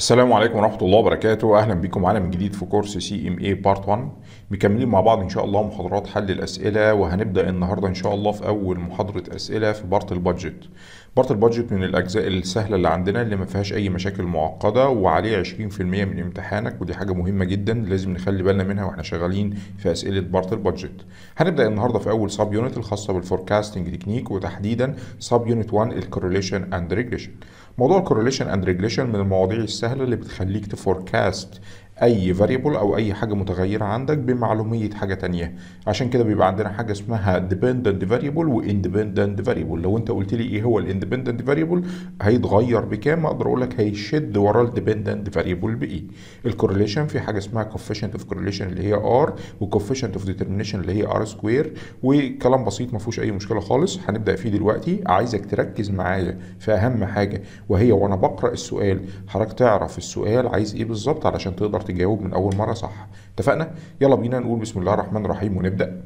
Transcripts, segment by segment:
السلام عليكم ورحمة الله وبركاته. أهلا بكم معانا من جديد في course CMA part 1 مكملين مع بعض إن شاء الله محاضرات حل الأسئلة وهنبدأ النهاردة إن شاء الله في أول محاضرة أسئلة في part ال budget. part ال budget من الأجزاء السهلة اللي عندنا اللي ما فيهاش أي مشاكل معقدة وعليه 20% من امتحانك ودي حاجة مهمة جدا لازم نخلي بالنا منها وإحنا شغالين في أسئلة part ال budget. هنبدأ النهاردة في أول sub unit الخاصة بال forecasting technique وتحديدا sub unit 1 ال correlation and regression موضوع ال correlation and regression من المواضيع السهلة اللي بتخليك ت forecast أي variable أو أي حاجة متغيرة عندك بمعلومية حاجة تانية. عشان كده بيبقى عندنا حاجة اسمها dependent variable و independent variable. لو انت قلت لي إيه هو ال independent variable هيتغير بكام؟ أقدر أقول لك هيشد ورا ال dependent variable بإيه. ال correlation في حاجة اسمها coefficient of correlation اللي هي r و coefficient of determination اللي هي r square وكلام بسيط ما فيهوش أي مشكلة خالص هنبدأ فيه دلوقتي. عايزك تركز معايا في أهم حاجة وهي وأنا بقرأ السؤال. حضرتك تعرف السؤال عايز إيه بالظبط علشان تقدر تجاوب من أول مرة صح. اتفقنا؟ يلا بينا نقول بسم الله الرحمن الرحيم ونبدأ.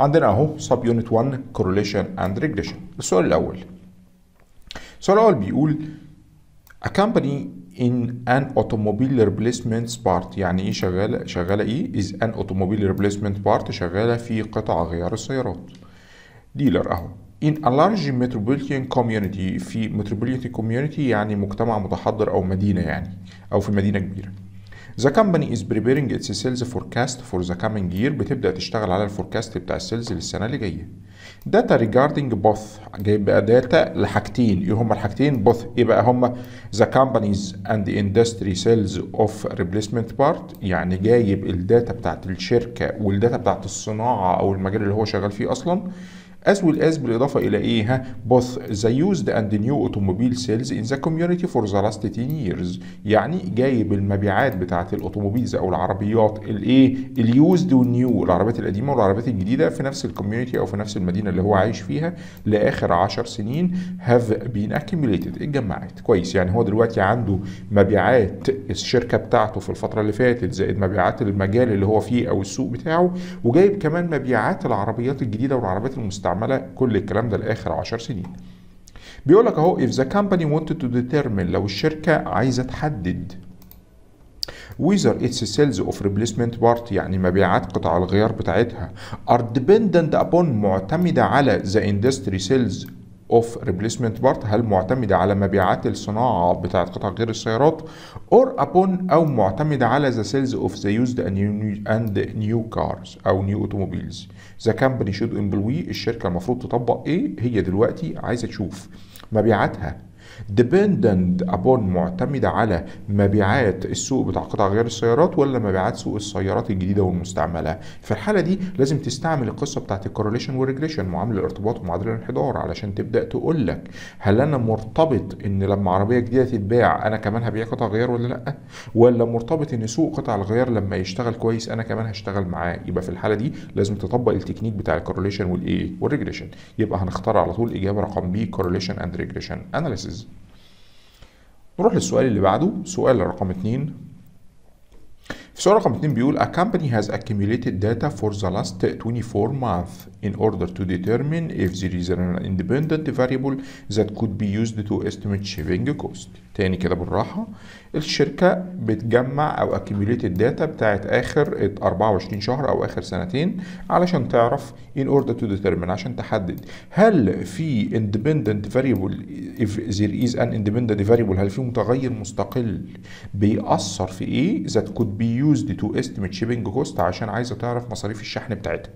عندنا أهو سب يونت 1 correlation and regression. السؤال الأول. السؤال الأول بيقول a company in an automobile replacement part يعني إيه شغاله شغالة إيه؟ Is an automobile replacement part شغالة في قطع غيار السيارات. dealer أهو. In a large metropolitan community في metropolitan community يعني مجتمع متحضر أو مدينة يعني أو في مدينة كبيرة. The company is preparing its sales forecast for the coming year. بتبدأ تشتغل على ال forecast بتاع ال sales للسنة اللي جاية. Data regarding both جايب بقى data لحاجتين. إيه هما الحاجتين؟ Both. إيه بقى هما؟ The companies and the industry sales of replacement part. يعني جايب ال data بتاعت الشركة وال data بتاعت الصناعة أو المجال اللي هو شغال فيه أصلا. As well as بالإضافة إلى إيه ها both the used and the new automobile sales in the community for the last 10 years. يعني جايب المبيعات بتاعة ال automobiles أو العربيات الإيه ال used وال new العربيات القديمة والعربيات الجديدة في نفس ال community أو في نفس المدينة اللي هو عايش فيها لآخر 10 سنين have been accumulated اتجمعت. كويس. يعني هو دلوقتي عنده مبيعات الشركة بتاعته في الفترة اللي فاتت زائد مبيعات المجال اللي هو فيه أو السوق بتاعه وجايب كمان مبيعات العربيات الجديدة والعربيات المستعملة. مستعمله كل الكلام ده لاخر 10 سنين بيقول لك اهو if the company wanted to determine لو الشركة عايزه تحدد whether its sales of replacement part يعني مبيعات قطع الغيار بتاعتها are dependent upon معتمدة على the industry sales of replacement part هل معتمدة على مبيعات الصناعة بتاعت قطع غير السيارات or upon أو معتمدة على the sales of the used and new, and new cars أو new automobiles the company should employ الشركة المفروض تطبق إيه؟ هي دلوقتي عايزة تشوف مبيعاتها. Dependent upon معتمدة على مبيعات السوق بتاع قطع غيار السيارات ولا مبيعات سوق السيارات الجديدة والمستعملة. في الحالة دي لازم تستعمل القصة بتاعت ال correlation وال regression معامل الارتباط ومعادلة الانحدار علشان تبدأ تقول لك هل أنا مرتبط إن لما عربية جديدة تتباع أنا كمان هبيع قطع غيار ولا لأ؟ ولا مرتبط إن سوق قطع الغيار لما يشتغل كويس أنا كمان هشتغل معاه؟ يبقى في الحالة دي لازم تطبق التكنيك بتاع ال correlation والإيه وال regression يبقى هنختار على طول إجابة رقم B correlation and regression analysis نروح للسؤال اللي بعده سؤال رقم 2 في سؤال رقم 2 بيقول a company has accumulated data for the last 24 months in order to determine if there is an independent variable that could be used to estimate shipping cost تاني كده بالراحة الشركة بتجمع أو accumulate ال data بتاعت آخر 24 شهر أو آخر سنتين علشان تعرف in order to determine عشان تحدد. هل في independent variable if there is an independent variable هل في متغير مستقل بيأثر في إيه؟ that could be used to estimate shipping cost عشان عايزة تعرف مصاريف الشحن بتاعتها.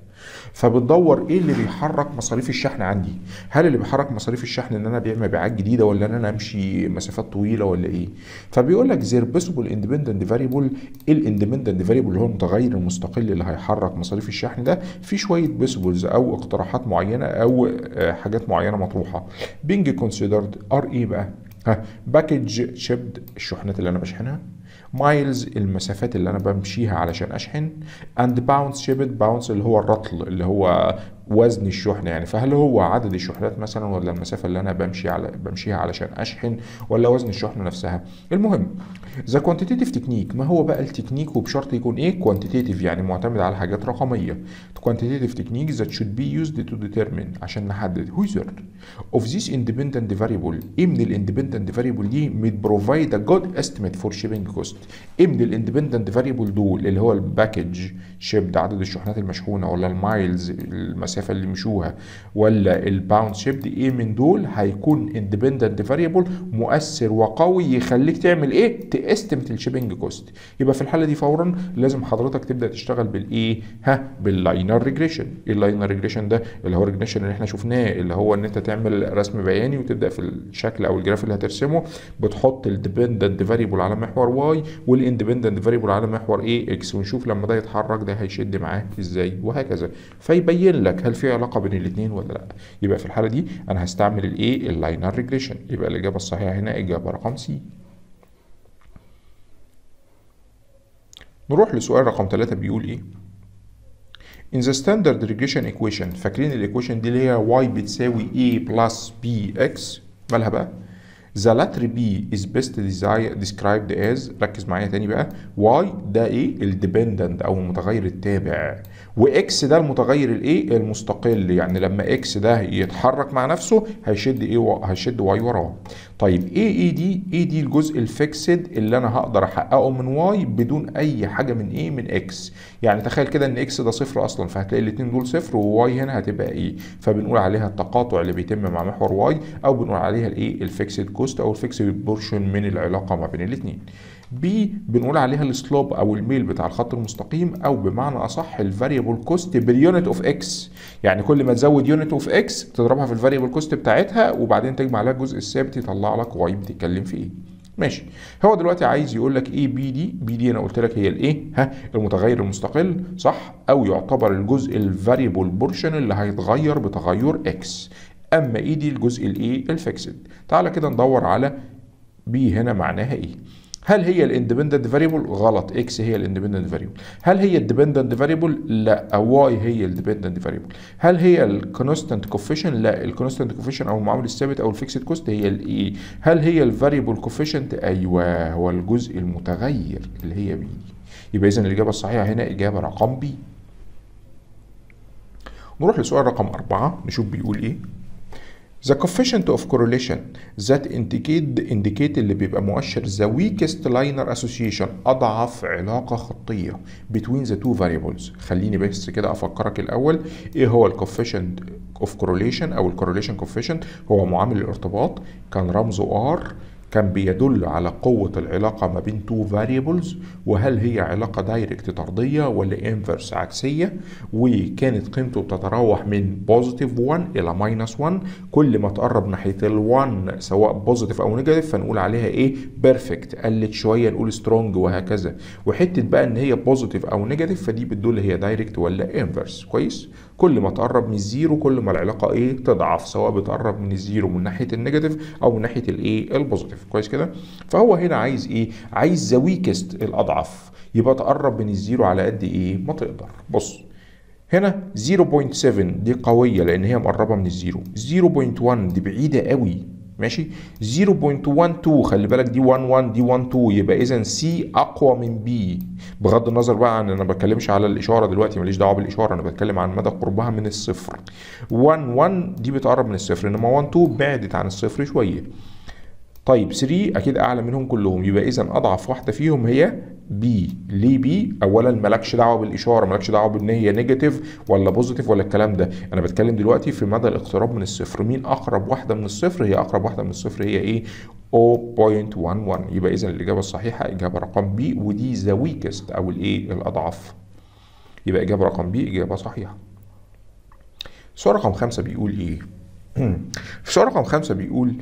فبتدور إيه اللي بيحرك مصاريف الشحن عندي؟ هل اللي بيحرك مصاريف الشحن إن أنا أبيع مبيعات جديدة ولا إن أنا أمشي مسافات طويلة ولا إيه؟ فبيقول لك the possible independent variable ال independent variable اللي هو المتغير المستقل اللي هيحرك مصاريف الشحن ده في شوية possibles أو اقتراحات معينة أو حاجات معينة مطروحة. being considered are إيه بقى. ها package shipped الشحنات اللي أنا بشحنها. miles المسافات اللي أنا بمشيها علشان أشحن and pounds shipped pounds اللي هو الرطل اللي هو وزن الشحنة. يعني فهل هو عدد الشحنات مثلا ولا المسافة اللي أنا بمشي على بمشيها علشان أشحن ولا وزن الشحنة نفسها؟ المهم the quantitative technique ما هو بقى التكنيك وبشرط يكون إيه؟ quantitative يعني معتمد على حاجات رقمية. quantitative technique that should be used to determine عشان نحدد whether of this independent variable إيه من ال independent variable دي might provide a good estimate for shipping cost إيه من ال independent variable دول اللي هو ال package shipped عدد الشحنات المشحونة ولا ال miles المسافه اللي مشوها ولا ال pound shipped دي إيه من دول؟ هيكون independent variable مؤثر وقوي يخليك تعمل إيه؟ ت estimate ال shipping cost يبقى في الحالة دي فورا لازم حضرتك تبدأ تشتغل بالايه ها بال linear regression ال linear regression ده؟ اللي هو ال regression اللي إحنا شفناه اللي هو إن أنت تعمل رسم بياني وتبدأ في الشكل أو ال graph اللي هترسمه بتحط ال dependent variable على محور y وال independent variable على محور إيه؟ x ونشوف لما ده يتحرك ده هيشد معاه إزاي؟ وهكذا. فيبين لك هل في علاقة بين الاثنين ولا لأ؟ يبقى في الحالة دي أنا هستعمل الايه ال linear regression يبقى الإجابة الصحيحة هنا إجابة رقم C نروح لسؤال رقم 3 بيقول إيه؟ In the standard regression equation فاكرين ال equation دي اللي هي y بتساوي a plus bx مالها بقى؟ The letter B is best described as ركز معايا تاني بقى Y ده إيه ال dependent أو المتغير التابع. و x ده المتغير الإيه؟ المستقل. يعني لما x ده يتحرك مع نفسه هيشد إيه؟ و... هيشد y وراه. طيب إيه a دي؟ a دي الجزء ال fixed اللي أنا هقدر أحققه من y بدون أي حاجة من إيه؟ من x. يعني تخيل كده إن x ده صفر أصلا فهتلاقي الاثنين دول صفر و y هنا هتبقى إيه؟ فبنقول عليها التقاطع اللي بيتم مع محور y أو بنقول عليها الإيه؟ ال fixed cost أو ال fixed portion من العلاقة ما بين الاثنين b بنقول عليها ال slope أو الميل بتاع الخط المستقيم أو بمعنى أصح ال variable cost بال unit of x يعني كل ما تزود unit of x تضربها في ال variable cost بتاعتها وبعدين تجمع عليها الجزء الثابت يطلع لك y بتتكلم في إيه. ماشي. هو دلوقتي عايز يقول لك إيه b دي b دي أنا قلت لك هي الايه ها المتغير المستقل صح؟ أو يعتبر الجزء ال variable portion اللي هيتغير بتغير x أما a دي الجزء الايه ال fixed تعالى كده ندور على b هنا معناها إيه. هل هي ال independent variable غلط. x هي ال independent variable هل هي ال dependent variable لا. y هي ال dependent variable هل هي ال constant coefficient لا. ال constant coefficient أو المعامل الثابت أو ال fixed cost هي ال a هل هي ال variable coefficient أيوه. هو الجزء المتغير اللي هي b يبقى اذا الإجابة الصحيحة هنا إجابة رقم B نروح لسؤال رقم أربعة. نشوف بيقول إيه. The coefficient of correlation that indicate indicate اللي بيبقى مؤشر the weakest linear association أضعف علاقة خطية between the two variables خليني بس كده أفكرك الأول إيه هو ال coefficient of correlation أو ال correlation coefficient هو معامل الارتباط كان رمزه R كان بيدل على قوة العلاقة ما بين two variables وهل هي علاقة direct طردية ولا inverse عكسية؟ وكانت قيمته بتتراوح من positive 1 إلى minus 1 كل ما تقرب ناحية ال 1 سواء positive أو negative فنقول عليها إيه؟ perfect قلت شوية نقول strong وهكذا. وحتة بقى إن هي positive أو negative فدي بتدل هي direct ولا inverse كويس؟ كل ما تقرب من ال zero كل ما العلاقة إيه تضعف سواء بتقرب من ال zero من ناحية ال negative أو من ناحية الإيه ال positive. كويس كده؟ فهو هنا عايز إيه؟ عايز the weakest الأضعف. يبقى تقرب من ال zero على قد إيه؟ ما تقدر. بص هنا 0.7 دي قوية لأن هي مقربة من ال zero. 0.1 دي بعيدة قوي. ماشي؟ 0.12 خلي بالك دي 1 1 دي 1 2 يبقى إذا C أقوى من B بغض النظر بقى عن أنا ما بتكلمش على الإشارة دلوقتي ماليش دعوة بالإشارة أنا بتكلم عن مدى قربها من الصفر. 1 1 دي بتقرب من الصفر إنما 1 2 بعدت عن الصفر شوية. طيب 3 أكيد أعلى منهم كلهم. يبقى إذا أضعف واحدة فيهم هي بي ليه بي؟ اولا مالكش دعوة بالإشارة مالكش دعوة بإن هي negative ولا positive ولا الكلام ده. أنا بتكلم دلوقتي في مدى الاقتراب من الصفر. مين أقرب واحدة من الصفر؟ هي أقرب واحدة من الصفر هي إيه؟ 0.11 يبقى اذا الإجابة الصحيحة إجابة رقم B ودي the weakest أو الإيه؟ الاضعف يبقى إجابة رقم B إجابة صحيحة. السؤال رقم خمسة بيقول إيه؟ في السؤال رقم خمسة بيقول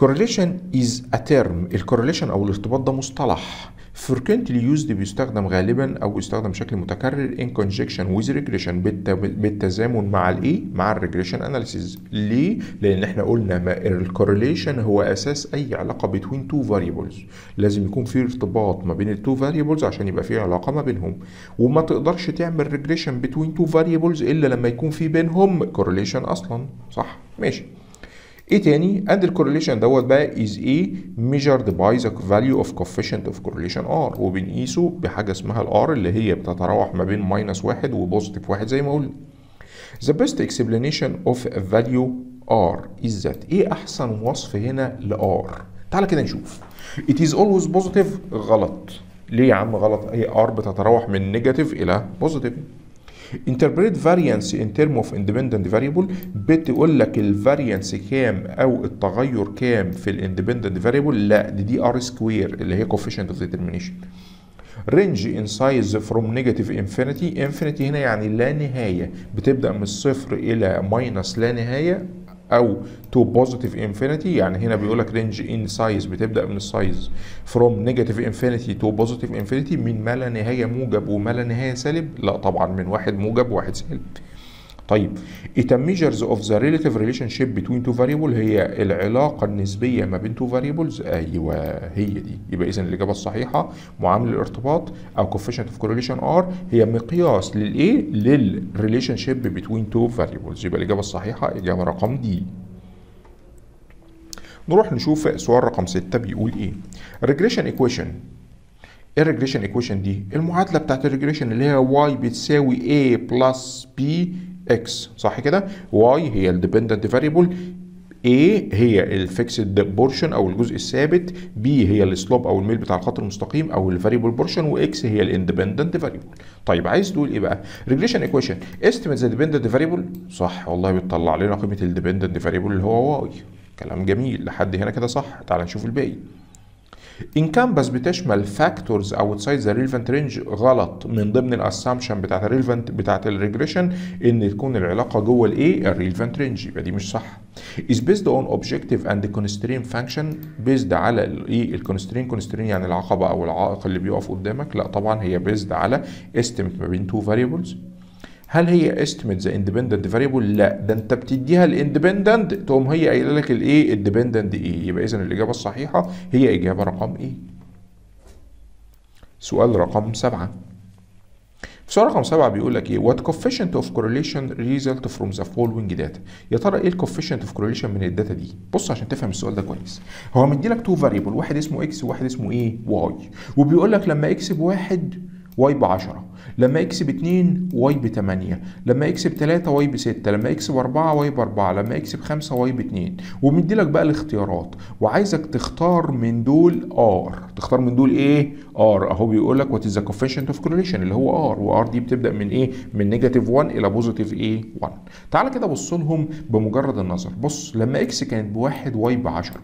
correlation is a term. ال correlation أو الارتباط ده مصطلح. Frequently used بيستخدم غالبا أو بيستخدم بشكل متكرر in conjunction with regression بالت- بالتزامن مع الايه مع ال regression analysis ليه؟ لأن إحنا قلنا ما ال correlation هو أساس أي علاقة between two variables. لازم يكون في ارتباط ما بين ال two variables عشان يبقى في علاقة ما بينهم. وما تقدرش تعمل regression between two variables إلا لما يكون في بينهم correlation أصلا. صح؟ ماشي. إيه تاني؟ and ال correlation دوت بقى is a measured by the value of coefficient of correlation r وبنقيسه بحاجة اسمها ال R اللي هي بتتراوح ما بين minus واحد و positive واحد زي ما قلنا. The best explanation of value r is that إيه أحسن وصف هنا ل r تعال كده نشوف. It is always positive غلط. ليه يا عم غلط؟ هي r بتتراوح من negative إلى positive interpret variance in term of independent variable بتقول لك ال variance كام أو التغير كام في ال independent variable لا دي دي R square اللي هي coefficient of determination range in size from negative infinity infinity هنا يعني لا نهاية بتبدأ من الصفر إلى minus لا نهاية أو to positive infinity يعني هنا بيقول لك range in size بتبدأ من ال size from negative infinity to positive infinity من ما لا نهاية موجب وما لا نهاية سالب. لا طبعا من واحد موجب وواحد سالب. طيب it measures of the relative relationship between two variable هي العلاقة النسبية ما بين two variables أيوة هي دي. يبقى إذا الإجابة الصحيحة معامل الارتباط أو coefficient of correlation R هي مقياس للإيه؟ لل relationship between two variables. يبقى الإجابة الصحيحة إجابة رقم D نروح نشوف سؤال رقم 6 بيقول إيه؟ regression equation. إيه ال regression equation دي؟ المعادلة بتاعت ال regression اللي هي y بتساوي a plus b x صح كده؟ Y هي ال dependent variable A هي ال fixed portion أو الجزء الثابت B هي ال slope أو الميل بتاع الخط المستقيم أو ال variable portion و X هي ال independent variable طيب عايز تقول إيه بقى؟ regression equation estimate the dependent variable صح والله بتطلع لنا قيمة ال dependent variable اللي هو Y. كلام جميل لحد هنا كده صح تعال نشوف الباقي. encompass بتشمل factors outside the relevant range غلط. من ضمن ال assumption بتاعت ال relevant بتاعت ال regression إن تكون العلاقة جوه الايه ال relevant range يبقى دي مش صح. Is based on objective and constraint function based على الايه ال constraint constraint يعني العقبة أو العائق اللي بيقف قدامك. لا طبعا هي based على estimate ما بين two variables. هل هي estimate the independent variable؟ لا. ده انت بتديها ال independent تقوم هي قايلة لك الايه ال dependent إيه يبقى اذا الإجابة الصحيحة هي إجابة رقم A سؤال رقم سبعة. في سؤال رقم سبعة بيقول لك إيه؟ What coefficient of correlation result from the following data? يا ترى إيه ال coefficient of correlation من ال data دي؟ بص عشان تفهم السؤال ده كويس. هو مدي لك two variable واحد اسمه X وواحد اسمه إيه Y. وبيقول لك لما X بواحد Y ب 10 لما X ب 2 Y ب 8 لما X ب 3 Y ب 6 لما X ب 4 Y ب 4 لما X ب 5 Y ب 2 ومدي لك بقى الاختيارات. وعايزك تختار من دول R تختار من دول إيه؟ R أهو بيقول لك what is the coefficient of correlation اللي هو R و R دي بتبدأ من إيه؟ من negative 1 إلى positive إيه 1 تعال كده بص لهم بمجرد النظر. بص لما X كانت بواحد Y ب 10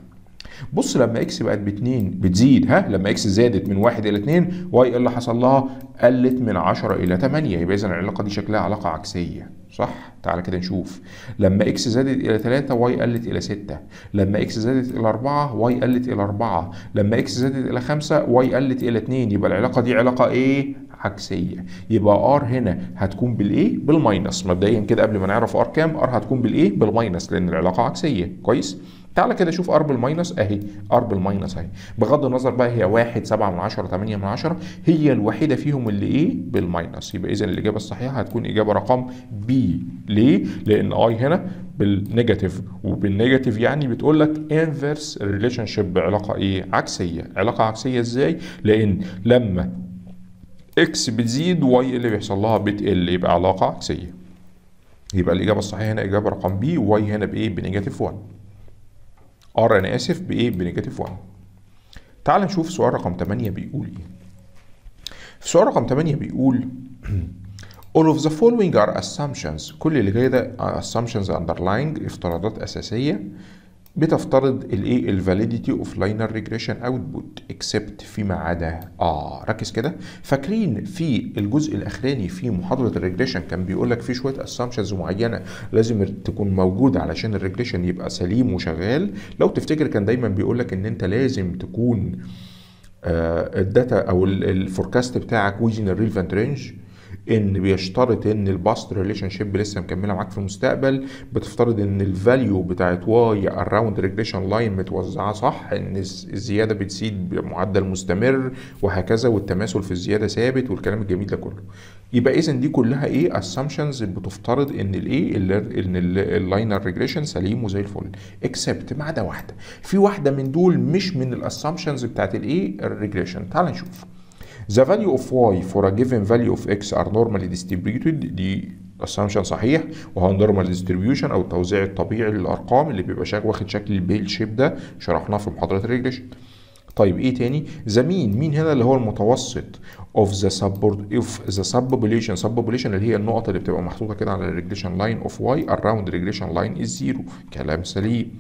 بص لما X بقت باتنين بتزيد ها؟ لما X زادت من واحد إلى اتنين Y إيه اللي حصل لها؟ قلت من 10 إلى 8 يبقى اذا العلاقة دي شكلها علاقة عكسية صح؟ تعال كده نشوف. لما X زادت إلى 3 Y قلت إلى 6 لما X زادت إلى 4 Y قلت إلى 4 لما X زادت إلى 5 Y قلت إلى 2 يبقى العلاقة دي علاقة إيه؟ عكسية. يبقى R هنا هتكون بالإيه؟ بال minus. مبدئيا كده قبل ما نعرف R كام R هتكون بالإيه؟ بال minus لأن العلاقة عكسية. كويس؟ تعالى كده شوف R بال minus أهي. R بال minus أهي. بغض النظر بقى هي 1 7 من 10 8 من 10 هي الوحيدة فيهم اللي إيه؟ بال minus. يبقى اذا الإجابة الصحيحة هتكون إجابة رقم B ليه؟ لأن R هنا بال negative. وبال negative يعني بتقول لك inverse relationship علاقه إيه؟ عكسية. علاقة عكسية إزاي؟ لأن لما X بتزيد Y اللي بيحصل لها بتقل يبقى علاقة عكسية. يبقى الإجابة الصحيحة هنا إجابة رقم B و Y هنا بإيه؟ ب negative 1 R أنا آسف بايه ب negative 1 تعال نشوف سؤال رقم 8 بيقول إيه. في سؤال رقم 8 بيقول All of the following are assumptions. كل اللي جاي ده assumptions underlying افتراضات أساسية. بتفترض الايه ال validity of linear regression output except فيما عدا آه ركز كده. فاكرين في الجزء الأخراني في محاضرة ال regression كان بيقول لك في شوية assumptions معينة لازم تكون موجودة علشان ال regression يبقى سليم وشغال. لو تفتكر كان دايما بيقول لك إن أنت لازم تكون ال data أو ال forecast بتاعك within ال relevant range إن بيشترط إن ال past relationship لسه مكملة معاك في المستقبل بتفترض إن ال value بتاعت y around regression line متوزعة صح إن الزيادة بتزيد بمعدل مستمر وهكذا والتماثل في الزيادة ثابت والكلام الجميل ده كله. يبقى اذا دي كلها إيه؟ assumptions بتفترض إن الايه إن ال linear regression سليم وزي الفل. except ما عدا واحدة. في واحدة من دول مش من ال assumptions بتاعت الايه ال regression تعال نشوف. The value of y for a given value of x are normally distributed. دي assumption صحيح. وهو normal distribution أو التوزيع الطبيعي للأرقام اللي بيبقى شكل واخد شكل ال bell shape ده. شرحناه في محاضرة ال regression طيب إيه تاني؟ the mean mean هنا اللي هو المتوسط of the sub of the subpopulation. Subpopulation اللي هي النقط اللي بتبقى محطوطة كده على ال regression line of y around regression line is zero. كلام سليم.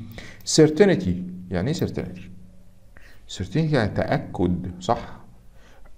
Certainty. يعني إيه certainty certainty يعني تأكد صح؟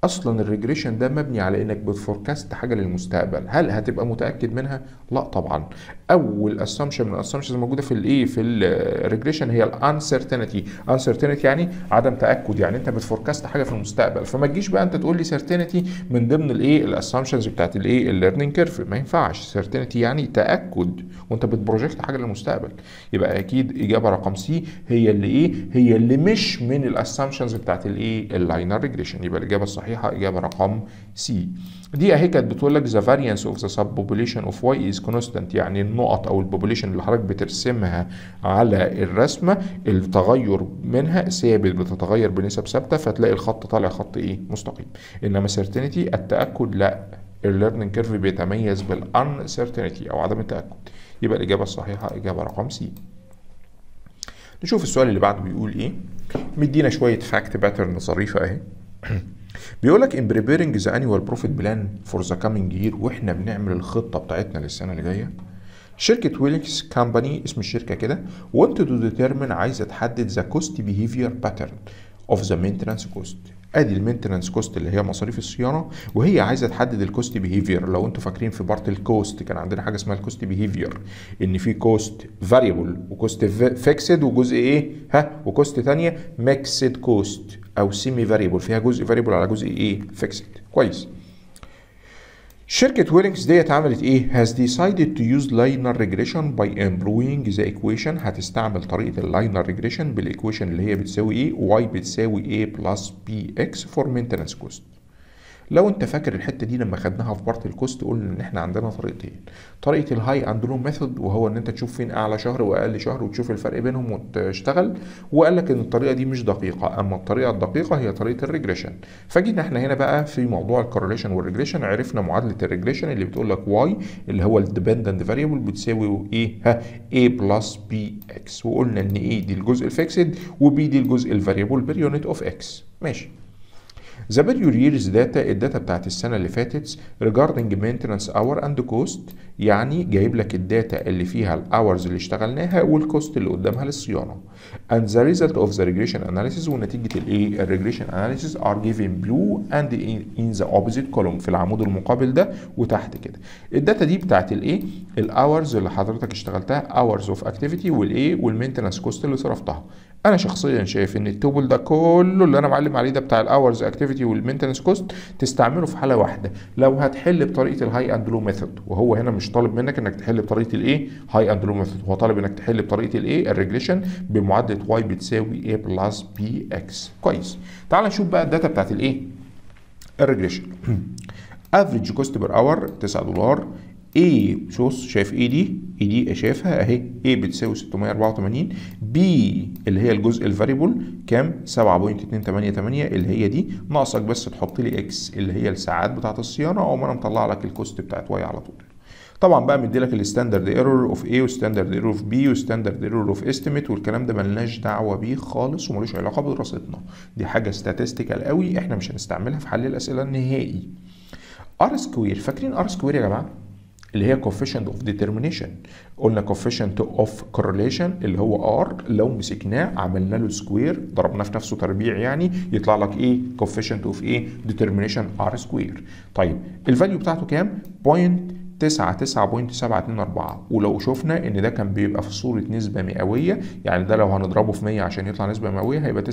أصلا ال regression ده مبني على إنك بت forecast حاجة للمستقبل. هل هتبقى متأكد منها؟ لا طبعا. أول assumption من ال assumptions الموجوده في الايه في ال regression هي ال uncertainty uncertainty يعني عدم تأكد يعني أنت بت forecast حاجة في المستقبل. فما تجيش بقى أنت تقول لي certainty من ضمن الايه ال assumptions بتاعت الايه ال learning curve ما ينفعش. certainty يعني تأكد وأنت بت project حاجة للمستقبل. يبقى أكيد إجابة رقم C هي اللي إيه؟ هي اللي مش من ال assumptions بتاعت الايه ال linear regression يبقى الإجابة الصحيحة الصحيحة إجابة رقم C دي أهي كانت بتقول لك the variance of the subpopulation of y is constant يعني النقط أو ال population اللي حضرتك بترسمها على الرسمة التغير منها ثابت بتتغير بنسب ثابتة فتلاقي الخط طالع خط إيه؟ مستقيم. إنما certainty التأكد لأ. ال learning curve بيتميز بال uncertainty أو عدم التأكد. يبقى الإجابة الصحيحة إجابة رقم C نشوف السؤال اللي بعده بيقول إيه؟ مدينا شوية fact pattern ظريفة أهي. بيقول لك in preparing the annual profit plan for the coming year وإحنا بنعمل الخطة بتاعتنا للسنة اللي جاية. شركة Wilkens company اسم الشركة كده want to determine عايزة تحدد the cost behavior pattern of the maintenance cost. ادي ال maintenance cost اللي هي مصاريف الصيانة وهي عايزة تحدد ال cost behavior لو أنتوا فاكرين في part ال cost كان عندنا حاجة اسمها ال cost behavior إن في cost variable و cost fixed وجزء إيه؟ ها؟ و cost ثانية mixed cost أو semi variable فيها جزء variable على جزء إيه fixed كويس شركة Wilkens ديت عملت إيه؟ has decided to use linear regression by employing the equation هتستعمل طريقة ال linear regression بال equation اللي هي بتساوي إيه؟ y بتساوي a plus bx for maintenance cost. لو انت فاكر الحتة دي لما خدناها في part ال cost قلنا إن إحنا عندنا طريقتين. طريقة ال high and low method وهو إن أنت تشوف فين أعلى شهر وأقل شهر وتشوف الفرق بينهم وتشتغل وقال لك إن الطريقة دي مش دقيقة. أما الطريقة الدقيقة هي طريقة ال regression. فجينا إحنا هنا بقى في موضوع ال correlation وال regression عرفنا معادلة ال regression اللي بتقول لك y اللي هو ال dependent variable بتساوي إيه؟ ها؟ A plus bx وقلنا إن a دي الجزء ال fixed و b دي الجزء ال variable per unit of x ماشي. The prior year's data ال data بتاعت السنة اللي فاتت regarding maintenance hour and cost يعني جايب لك ال data اللي فيها ال hours اللي اشتغلناها وال cost اللي قدامها للصيانة. And the result of the regression analysis ونتيجة الايه ال regression analysis are given below and in the opposite column في العمود المقابل ده وتحت كده. ال data دي بتاعت الايه ال hours اللي حضرتك اشتغلتها hours of activity والايه وال maintenance cost اللي صرفتها. أنا شخصيا شايف إن ال table ده كله اللي أنا معلم عليه ده بتاع ال hours activity وال maintenance cost تستعمله في حالة واحدة. لو هتحل بطريقة ال high and low method وهو هنا مش طالب منك إنك تحل بطريقة الايه high and low method هو طالب إنك تحل بطريقة الايه ال regression بمعادله y بتساوي a plus bx كويس. تعال نشوف بقى ال data بتاعت الايه ال regression average cost per hour 9 دولار. A شوف شايف A دي A دي شايفها أهي A بتساوي 684 B اللي هي الجزء ال variable كام؟ 7.288 اللي هي دي. ناقصك بس تحط لي X اللي هي الساعات بتاعت الصيانة أو ما أنا مطلع لك ال cost بتاعت y على طول. طبعا بقى مدي لك ال standard error of A و standard error of B و standard error of estimate والكلام ده ملناش دعوة بيه خالص وملوش علاقة بدراستنا. دي حاجة statistical قوي إحنا مش هنستعملها في حل الأسئلة النهائي. R square فاكرين R square يا جماعة؟ اللي هي coefficient of determination. قلنا coefficient of correlation اللي هو R لو مسكناه عملنا له square ضربناه في نفسه تربيع يعني يطلع لك إيه؟ coefficient of إيه؟ determination R square طيب ال value بتاعته كام؟ 0.2 9 9.724 ولو شفنا إن ده كان بيبقى في صورة نسبة مئوية يعني ده لو هنضربه في 100 عشان يطلع نسبة مئوية هيبقى 99.724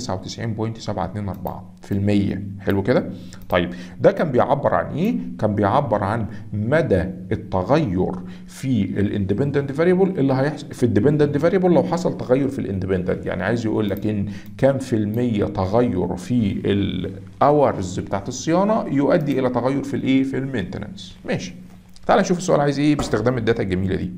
في المية. حلو كده؟ طيب ده كان بيعبر عن إيه؟ كان بيعبر عن مدى التغير في ال independent variable اللي هيحصل في ال dependent variable لو حصل تغير في ال independent يعني عايز يقول لك إن كام في المية تغير في ال hours بتاعت الصيانة يؤدي إلى تغير في الإيه؟ في ال maintenance ماشي. تعال نشوف السؤال عايز إيه باستخدام ال data الجميلة دي.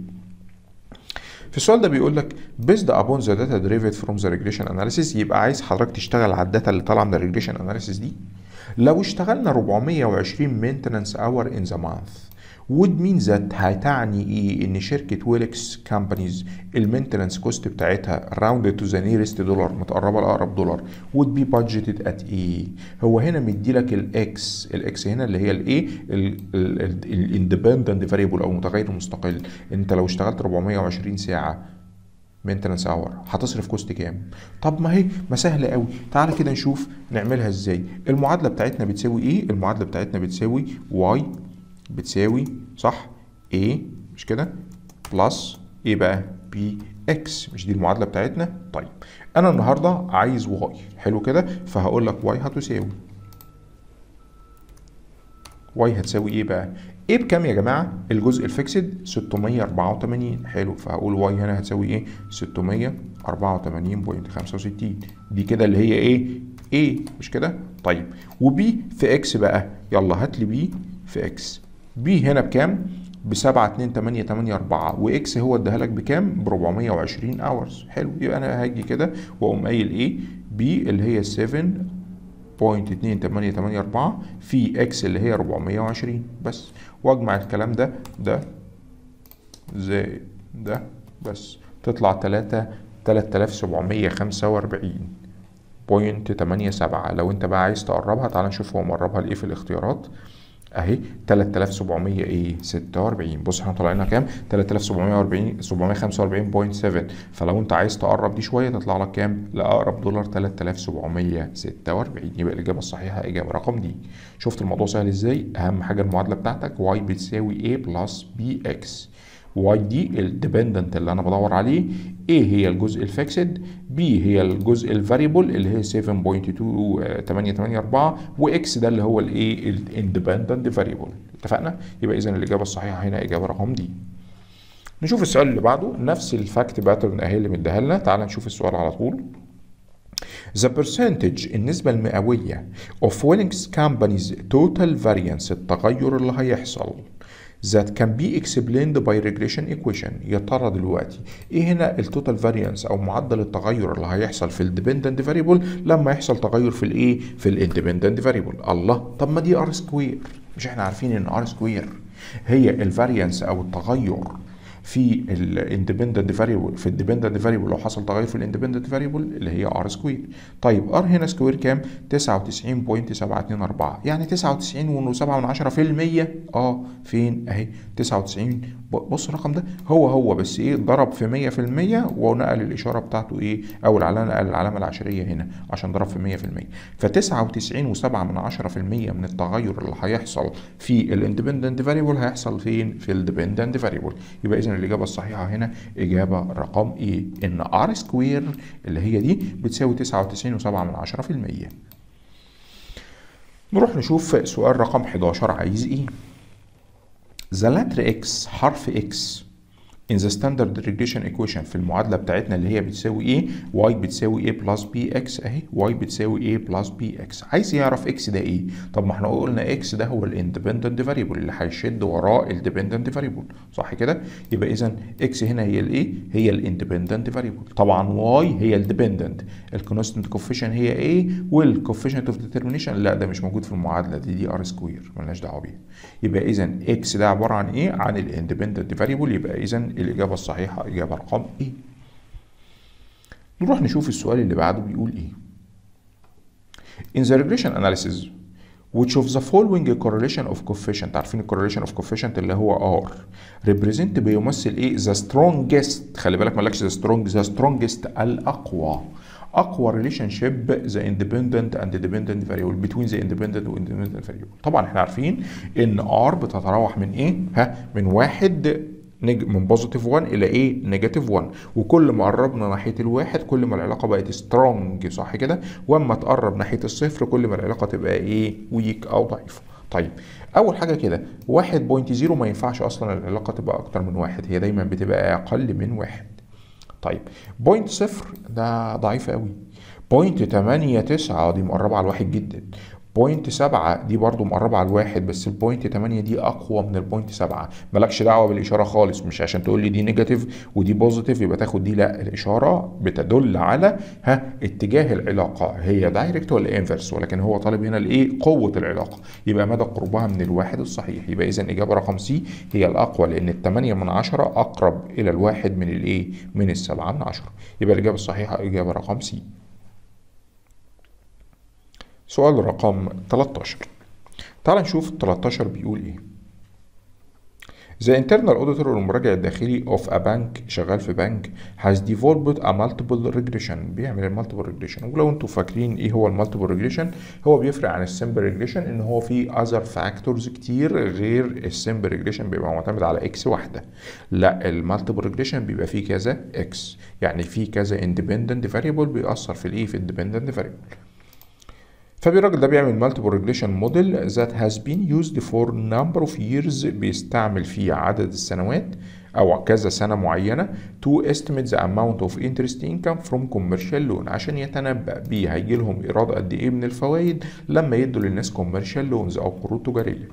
في السؤال ده بيقول لك based upon the data derived from the regression analysis يبقى عايز حضرتك تشتغل على الداتا اللي طالعة من ال regression analysis دي. لو اشتغلنا 420 maintenance hour in the month. Would mean that هتعني إيه إن شركة ويلكس company's ال maintenance cost بتاعتها round to the nearest dollar متقربة لأقرب دولار would be budgeted at إيه هو هنا مدي لك ال X ال X هنا اللي هي الايه ال independent variable أو متغير مستقل أنت لو اشتغلت 420 ساعة maintenance hour هتصرف cost كام؟ طب ما هي ما سهله قوي. تعالى كده نشوف نعملها إزاي. المعادلة بتاعتنا بتساوي إيه؟ المعادلة بتاعتنا بتساوي Y بتساوي صح A مش كده؟ plus إيه بقى bx مش دي المعادلة بتاعتنا؟ طيب أنا النهارده عايز Y حلو كده؟ فهقول لك Y هتساوي. Y هتساوي إيه بقى. A بكام يا جماعة؟ الجزء ال fixed 684 حلو فهقول Y هنا هتساوي إيه؟ 684.65 دي كده اللي هي إيه؟ A مش كده؟ طيب و B في X بقى. يلا هات لي B في X B هنا بكام؟ ب 7 2 8 8 4 و X هو اداها لك بكام؟ ب 420 hours حلو. يبقى أنا هاجي كده وأقوم قايل إيه؟ B اللي هي 7.2884 في X اللي هي 420 بس. واجمع الكلام ده ده زائد ده. بس. تطلع 3 3745 point 87 لو أنت بقى عايز تقربها تعال نشوف هو مقربها لإيه في الاختيارات. اهي 3700 إيه 46 بص إحنا طالعين كام؟ 3740 745.7 فلو انت عايز تقرب دي شوية تطلع لك كام؟ لأقرب دولار 3746 يبقى الإجابة الصحيحة إجابة رقم D. شفت الموضوع سهل إزاي؟ أهم حاجة المعادلة بتاعتك y بتساوي a بلس bx Y دي ال dependent اللي أنا بدور عليه A هي الجزء ال fixed B هي الجزء ال variable اللي هي 7.2884 و X ده اللي هو الايه ال independent variable اتفقنا؟ يبقى اذا الإجابة الصحيحة هنا إجابة رقم D نشوف السؤال اللي بعده. نفس ال fact pattern أهي اللي مديها لنا. تعال نشوف السؤال على طول. The percentage النسبة المئوية of Winx Company's total variance التغير اللي هيحصل. That can be explained by regression equation. يا ترى دلوقتي إيه هنا ال total variance أو معدل التغير اللي هيحصل في ال dependent variable لما يحصل تغير في الإيه؟ في ال independent variable الله طب ما دي R square مش إحنا عارفين إن R square هي ال variance أو التغير في ال independent variable في ال dependent variable لو حصل تغير في ال independent variable اللي هي R square طيب R هنا square كام؟ 99.724 يعني 99.7% آه فين اهي 99 بص الرقم ده هو هو بس إيه ضرب في 100% ونقل الإشارة بتاعته إيه أو العلامة نقل العلامة العشرية هنا عشان ضرب في 100% ف 99.7% من التغير اللي هيحصل في ال independent variable هيحصل فين في ال dependent variable يبقى اذا الإجابة الصحيحة هنا إجابة رقم A؟ إن R square اللي هي دي بتساوي 99.7% نروح نشوف سؤال رقم 11 عايز إيه؟ The letter X حرف X in the standard regression equation في المعادلة بتاعتنا اللي هي بتساوي إيه y بتساوي a plus bx أهي y بتساوي a plus bx عايز يعرف x ده إيه؟ طب ما إحنا قلنا x ده هو ال independent variable اللي هيشد وراه ال dependent variable صح كده؟ يبقى اذا x هنا هي الايه هي ال independent variable طبعا y هي ال dependent ال constant coefficient هي a وال coefficient of determination لا ده مش موجود في المعادلة دي دي R square مالناش دعوة بيها. يبقى اذا x ده عبارة عن إيه؟ عن ال independent variable يبقى اذا الإجابة الصحيحة إجابة رقم A؟ نروح نشوف السؤال اللي بعده بيقول إيه. In the regression analysis which of the following correlation of coefficient عارفين correlation of coefficient اللي هو R represent بيمثل إيه؟ the strongest خلي بالك مالكش the strong the strongest الأقوى. أقوى relationship the independent and dependent variable between the independent and dependent variable طبعا إحنا عارفين إن R بتتراوح من إيه؟ ها من واحد. من positive 1 إلى إيه؟ negative 1 وكل ما قربنا ناحية الواحد كل ما العلاقة بقت strong صح كده؟ وأما تقرب ناحية الصفر كل ما العلاقة تبقى إيه؟ weak أو ضعيفة. طيب أول حاجة كده 1.0 ما ينفعش أصلا العلاقة تبقى أكتر من واحد هي دايما بتبقى أقل من واحد. طيب point صفر ده ضعيف قوي point 8 9 دي مقربة على الواحد جدا. point سبعة دي برضو مقربة على الواحد بس ال point تمانية دي أقوى من ال point سبعة. مالكش دعوة بالإشارة خالص مش عشان تقول لي دي negative ودي positive يبقى تاخد دي لا الإشارة بتدل على ها اتجاه العلاقة. هي direct ولا inverse ولكن هو طالب هنا الإيه قوة العلاقة. يبقى مدى قربها من الواحد الصحيح. يبقى إذا إجابة رقم C هي الأقوى لأن التمانية من عشرة أقرب إلى الواحد من الإيه؟ من السبعة من عشرة. يبقى الإجابة الصحيحة إجابة رقم C سؤال رقم 13 تعال نشوف 13 بيقول إيه. The internal auditor المراجع الداخلي of a bank شغال في بنك has developed a multiple regression. بيعمل ال multiple regression. ولو أنتوا فاكرين إيه هو ال multiple regression هو بيفرق عن ال simple regression إن هو في other factors كتير غير ال simple regression بيبقى معتمد على x واحدة. لا ال multiple regression بيبقى فيه كذا x. يعني فيه كذا independent variable بيأثر في الايه في independent variable. فالراجل ده بيعمل multiple regression model that has been used for number of years بيستعمل فيه عدد السنوات أو كذا سنة معينة to estimate the amount of interest income from commercial loan عشان يتنبأ بيه. هيجي لهم إيراد قد إيه من الفوائد لما يدوا للناس commercial loans أو قروض تجارية.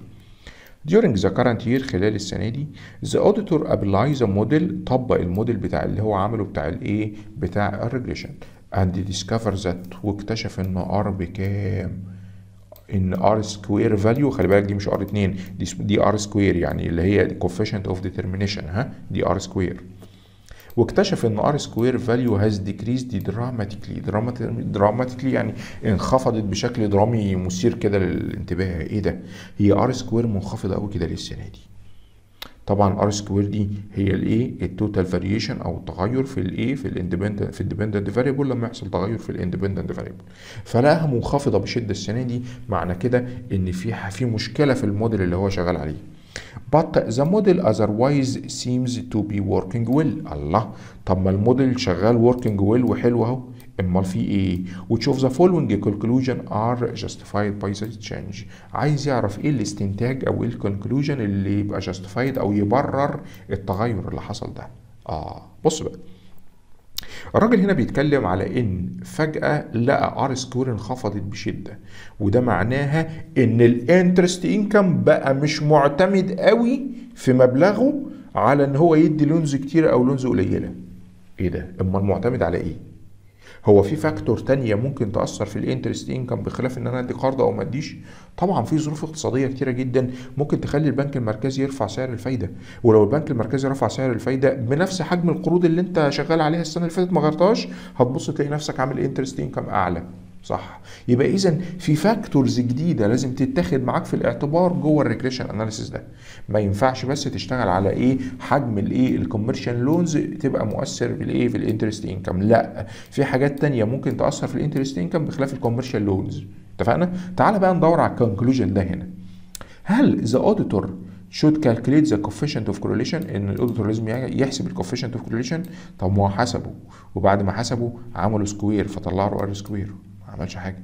During the current year خلال السنة دي the auditor applies a model طبق الموديل بتاع اللي هو عمله بتاع الايه؟ بتاع ال regression and discover that واكتشف إن R بكام إن R square value خلي بالك دي مش R 2 دي دي R square يعني اللي هي coefficient of determination ها؟ دي R square واكتشف إن R square value has decreased dramatically dramatically يعني انخفضت بشكل درامي مثير كده للانتباه. إيه ده؟ هي R square منخفضة قوي كده للسنة دي. طبعا R square دي هي الايه ال total variation أو التغير في الايه في ال independent في ال dependent variable لما يحصل تغير في ال independent variable فلاقيها منخفضة بشدة السنة دي معنى كده إن في في مشكلة في الموديل اللي هو شغال عليه. But the model otherwise seems to be working well. الله طب ما الموديل شغال working well وحلو أهو. امال في إيه. Which of the following conclusion are justified by the change? عايز يعرف إيه الاستنتاج أو إيه ال conclusion اللي يبقى justified أو يبرر التغير اللي حصل ده. آه بص بقى. الراجل هنا بيتكلم على إن فجأة لقى R square انخفضت بشدة وده معناها إن ال interest income بقى مش معتمد قوي في مبلغه على إن هو يدي loans كتير أو loans قليلة. إيه ده؟ أمال معتمد على إيه؟ هو في factor تانية ممكن تأثر في ال interest income بخلاف إن أنا أدي قرض أو ما أديش؟ طبعا في ظروف اقتصادية كتيرة جدا ممكن تخلي البنك المركزي يرفع سعر الفايدة ولو البنك المركزي رفع سعر الفايدة بنفس حجم القروض اللي أنت شغال عليها السنة اللي فاتت ما غيرتهاش هتبص تلاقي نفسك عامل interest income أعلى. صح. يبقى اذا في factors جديدة لازم تتاخد معاك في الاعتبار جوه ال regression analysis ده. ما ينفعش بس تشتغل على إيه؟ حجم الإيه؟ ال commercial loans تبقى مؤثر في الإيه؟ في ال interest income لا في حاجات تانية ممكن تأثر في ال interest income بخلاف ال commercial loans اتفقنا؟ تعال بقى ندور على ال conclusion ده هنا. هل the auditor should calculate the coefficient of correlation إن ال auditor لازم يحسب ال coefficient of correlation. طب ما هو حسبه. وبعد ما حسبه عملوا square فطلع له R square عملش حاجة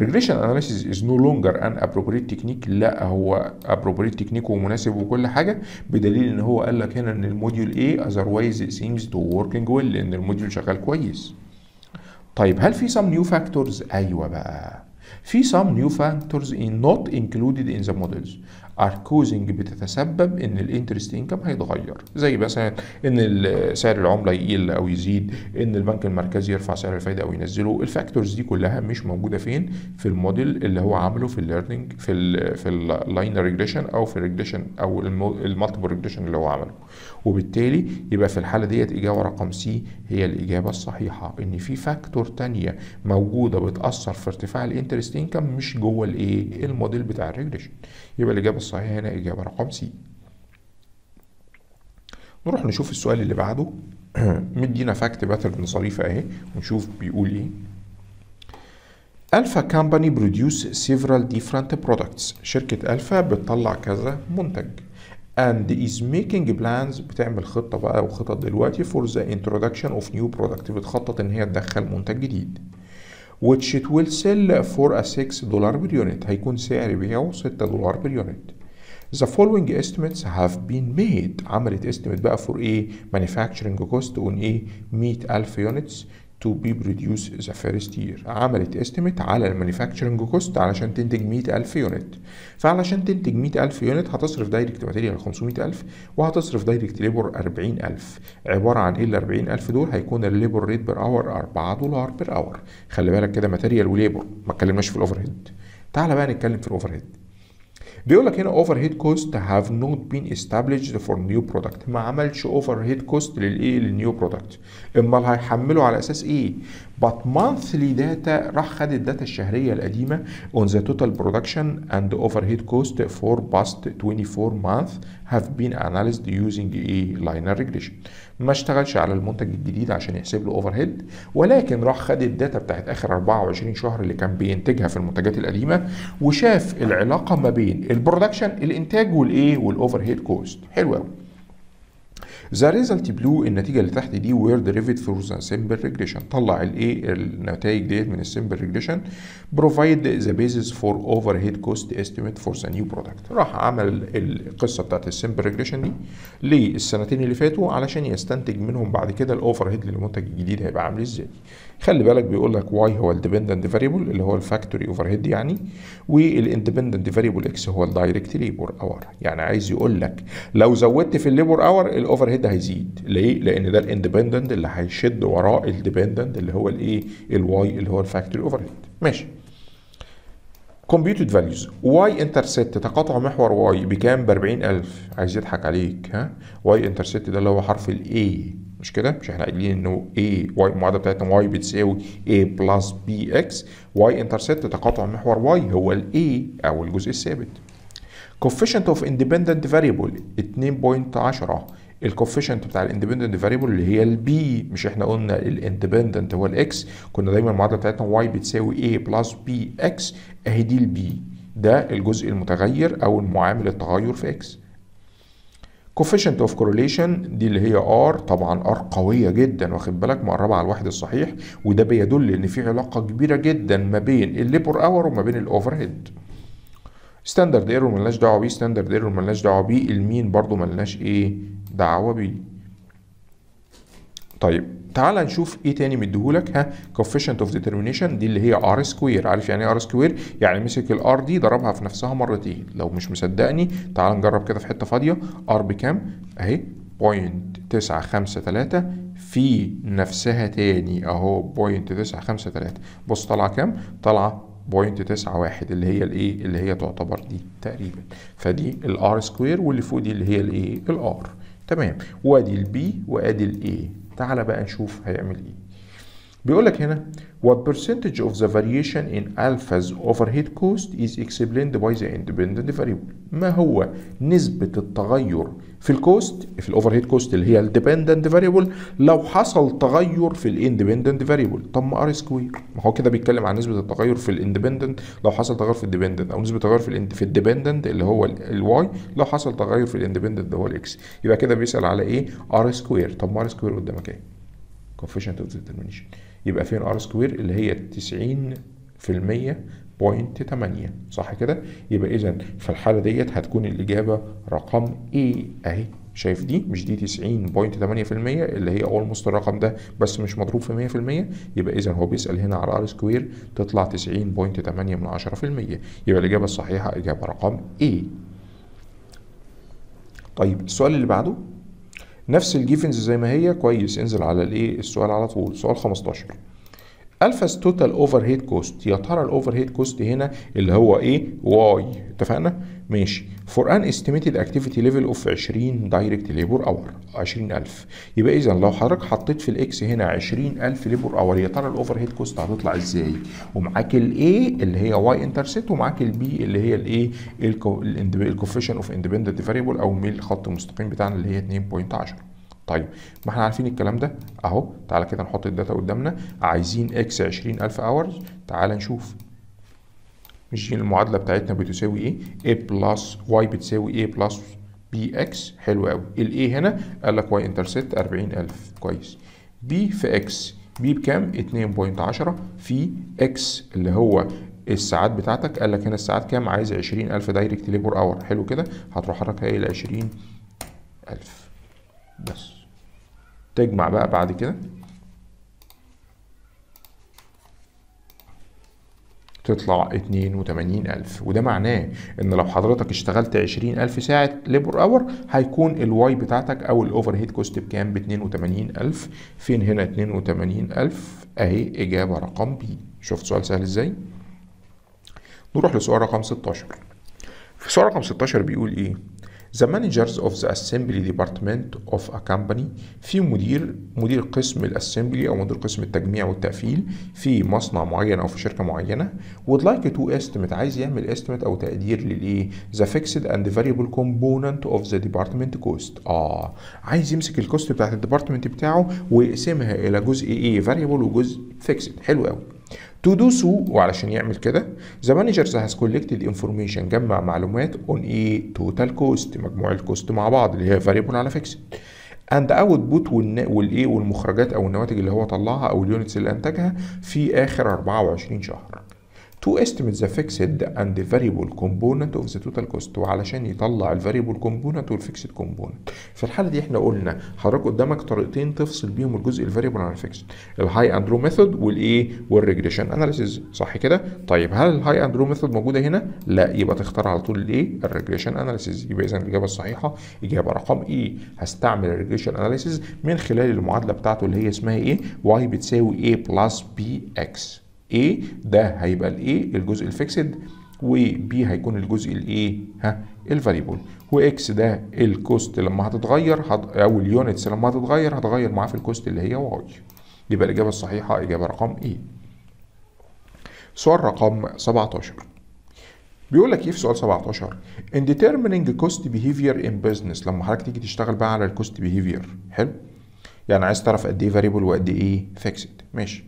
regression analysis is no longer an appropriate technique لا هو appropriate technique ومناسب وكل حاجة بدليل ان هو قال لك هنا ان ال model otherwise seems to working well لأن الموديول شغال كويس طيب هل في some new factors أيوه بقى في some new factors in not included in the models are بتتسبب إن ال interest income هيتغير. زي مثلا إن سعر العملة يقل أو يزيد إن البنك المركزي يرفع سعر الفايدة أو ينزله. ال factors دي كلها مش موجودة فين؟ في الموديل اللي هو عامله في ال learning في ال في ال linear regression أو في ال regression أو ال multiple regression اللي هو عمله. وبالتالي يبقى في الحالة ديت إجابة رقم C هي الإجابة الصحيحة إن في factor تانية موجودة بتأثر في ارتفاع ال interest income مش جوه الإيه؟ الموديل بتاع ال regression. يبقى الإجابة الصحيحة هنا إجابة رقم C نروح نشوف السؤال اللي بعده. مدينا fact pattern ظريفه أهي ونشوف بيقول إيه. Alpha Company produce several different products شركة الفا بتطلع كذا منتج. And is making plans بتعمل خطه بقى وخطط دلوقتي for the introduction of new product بتخطط ان هي تدخل منتج جديد which it will sell for a 6 دولار per unit هيكون سعر بيعه 6 دولار per unit The following estimates have been made عملت estimate بقى for إيه manufacturing cost on إيه 100000 units to be produced the first year. عملت estimate على ال manufacturing cost علشان تنتج 100000 unit فعلشان تنتج 100000 unit هتصرف direct material 500000 وهتصرف direct labor 40000 عبارة عن إيه ال 40000 دول هيكون ال labor rate per hour 4 دولار per hour خلي بالك كده material و labor ما اتكلمناش في ال overhead تعال بقى نتكلم في ال overhead بيقول لك هنا overhead cost have not been established for new product ما عملش overhead cost للإيه؟ لل new product إمال هيحمله على أساس إيه؟ But monthly data راح خد ال data الشهرية القديمة on the total production and overhead cost for past 24 months have been analyzed using a linear regression. ما اشتغلش على المنتج الجديد عشان يحسب له هيد ولكن راح خد ال data بتاعت آخر 24 شهر اللي كان بينتجها في المنتجات القديمة وشاف العلاقة ما بين ال production الإنتاج والإيه وال overhead cost حلو قوي the result below النتيجه اللي تحت دي were derived for the simple regression طلع الايه النتائج ديت من ال simple regression provide the basis for overhead cost estimate for the new product راح عمل القصة بتاعت ال simple regression دي للسنتين اللي فاتوا علشان يستنتج منهم بعد كده ال overhead للمنتج الجديد هيبقى عامل إزاي. خلي بالك بيقول لك Y هو ال dependent variable اللي هو ال factory overhead يعني وال independent variable X هو ال direct labor hour يعني عايز يقول لك لو زودت في ال labor hour ال overhead هيزيد. ليه؟ لأن ده ال independent اللي هيشد وراه ال dependent اللي هو الايه ال Y اللي هو ال factory overhead ماشي. computed values Y intercept تقاطع محور Y بكام؟ ب 40000 عايز يضحك عليك ها؟ Y intercept ده اللي هو حرف ال A مش كده؟ مش إحنا قايلين إنه A Y المعادلة بتاعتنا Y بتساوي A plus X Y intercept تقاطع محور Y هو ال A أو الجزء الثابت. Coefficient of independent variable 2.10 ال coefficient بتاع ال independent variable اللي هي ال B مش إحنا قلنا ال independent هو ال X كنا دايما المعادلة بتاعتنا Y بتساوي A plus B X أهي دي ال B ده الجزء المتغير أو المعامل التغير في X coefficient of correlation دي اللي هي R طبعا R قوية جدا واخد بالك؟ مقربة على الواحد الصحيح. وده بيدل إن في علاقة كبيرة جدا ما بين ال labor hour وما بين ال overhead standard error ملناش دعوة بيه. standard error ملناش دعوة بيه. ال mean برضو ملناش إيه؟ دعوة بيه. طيب. تعال نشوف إيه تاني مديهولك ها؟ Coefficient of determination دي اللي هي R square عارف يعني إيه R square يعني مسك ال R دي ضربها في نفسها مرتين. لو مش مصدقني تعال نجرب كده في حتة فاضية. R بكام؟ أهي point تسعة خمسة تلاتة في نفسها تاني. أهو point تسعة خمسة تلاتة. بص طالعة كام؟ طالعة point تسعة واحد اللي هي الإيه؟ اللي هي تعتبر دي تقريبا. فدي ال R square واللي فوق دي اللي هي الإيه؟ ال R تمام. وأدي ال B وأدي ال A تعالى بقى نشوف هيعمل إيه. بيقول لك هنا what percentage of the variation in alpha's overhead cost is explained by the independent variable? ما هو نسبة التغير في ال cost في ال over cost اللي هي ال dependent variable لو حصل تغير في ال independent variable طب ما R square ما هو كده بيتكلم عن نسبة التغير في ال independent لو حصل تغير في ال dependent أو نسبة تغير في في ال dependent اللي هو ال Y لو حصل تغير في ال independent اللي هو ال X يبقى كده بيسأل على إيه؟ R square طب ما R square قدامك إيه؟ Coefficient of determination. يبقى فين R square اللي هي 90 في المية point 8 صح كده؟ يبقى اذا في الحالة ديت هتكون الإجابة رقم إيه أهي. شايف دي؟ مش دي 90.8% اللي هي almost الرقم ده بس مش مضروب في 100% يبقى اذا هو بيسأل هنا على R square تطلع 90.8 من 10% يبقى الإجابة الصحيحة إجابة رقم إيه طيب السؤال اللي بعده؟ نفس ال givens زي ما هي. كويس. انزل على الايه؟ السؤال على طول. سؤال 15 الفاس total overhead cost يا ترى ال overhead cost هنا اللي هو إيه؟ Y. اتفقنا؟ ماشي. for an estimated activity level of 20 direct labor hour 20000 يبقى اذا لو حضرتك حطيت في ال X هنا 20000 labor hour يا ترى ال overhead cost هتطلع إزاي؟ ومعاك ال A اللي هي Y intercept ومعاك ال B اللي هي الايه ال coefficient of independent variable أو ميل الخط المستقيم بتاعنا اللي هي 2.10 طيب ما إحنا عارفين الكلام ده؟ أهو تعالى كده نحط ال data قدامنا. عايزين X 20000 hours تعالى نشوف. دي المعادلة بتاعتنا بتساوي إيه؟ A plus y بتساوي a plus bx حلو قوي ال a هنا قال لك y intercept 40000 كويس. B في x. B بكام؟ 2.10 في x اللي هو الساعات بتاعتك. قال لك هنا الساعات كام؟ عايز 20000 direct labor hour حلو كده. هتروح حضرتك قايل 20000 بس. تجمع بقى بعد كده. تطلع 82000 وده معناه إن لو حضرتك اشتغلت 20000 ساعة labor hour هيكون ال Y بتاعتك أو ال overhead cost بكام؟ ب 82000 فين هنا 82000 أهي إجابة رقم B شفت سؤال سهل إزاي؟ نروح لسؤال رقم 16 في سؤال رقم 16 بيقول إيه؟ The managers of the assembly department of a company في مدير مدير قسم ال assembly أو مدير قسم التجميع والتقفيل في مصنع معين أو في شركة معينة would like to estimate عايز يعمل estimate أو تقدير للإيه؟ the fixed and variable component of the department cost. آه. عايز يمسك ال cost بتاعت ال department بتاعه ويقسمها إلى جزء إيه؟ variable وجزء fixed. حلو قوي To do so وعلشان يعمل كده the manager has collected information جمع معلومات on a total cost مجموع ال cost مع بعض اللي هي variable على fixed. And output والايه والمخرجات أو النواتج اللي هو طلعها أو ال units اللي أنتجها في آخر 24 شهر. To estimate the fixed and the variable component of the total cost وعلشان يطلع ال variable component وال fixed component. في الحالة دي إحنا قلنا حضرتك قدامك طريقتين تفصل بيهم الجزء ال variable عن ال fixed ال high and low method والإيه؟ وال regression analysis صح كده؟ طيب هل ال high and low method موجودة هنا؟ لا يبقى تختار على طول الإيه؟ ال regression analysis يبقى اذا الإجابة الصحيحة إجابة رقم A هستعمل ال regression analysis من خلال المعادلة بتاعته اللي هي اسمها إيه؟ Y بتساوي a plus bx A ده هيبقى الايه الجزء ال fixed و B هيكون الجزء الايه ها ال variable و X ده ال cost لما هتتغير هت... أو ال units لما هتتغير هتغير معاه في ال cost اللي هي Y يبقى الإجابة الصحيحة إجابة رقم إيه سؤال رقم 17 بيقول لك إيه في سؤال 17 in determining cost behavior in business لما حضرتك تيجي تشتغل بقى على ال cost behavior حلو؟ يعني عايز تعرف قد إيه variable وقد إيه fixed. ماشي.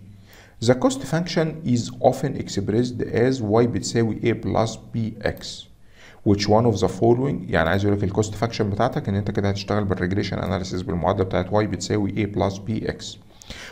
The cost function is often expressed as y بتساوي a plus bx which one of the following يعني عايز يقول لك ال cost function بتاعتك إن أنت كده هتشتغل بال regression analysis بالمعادلة بتاعت y بتساوي a plus bx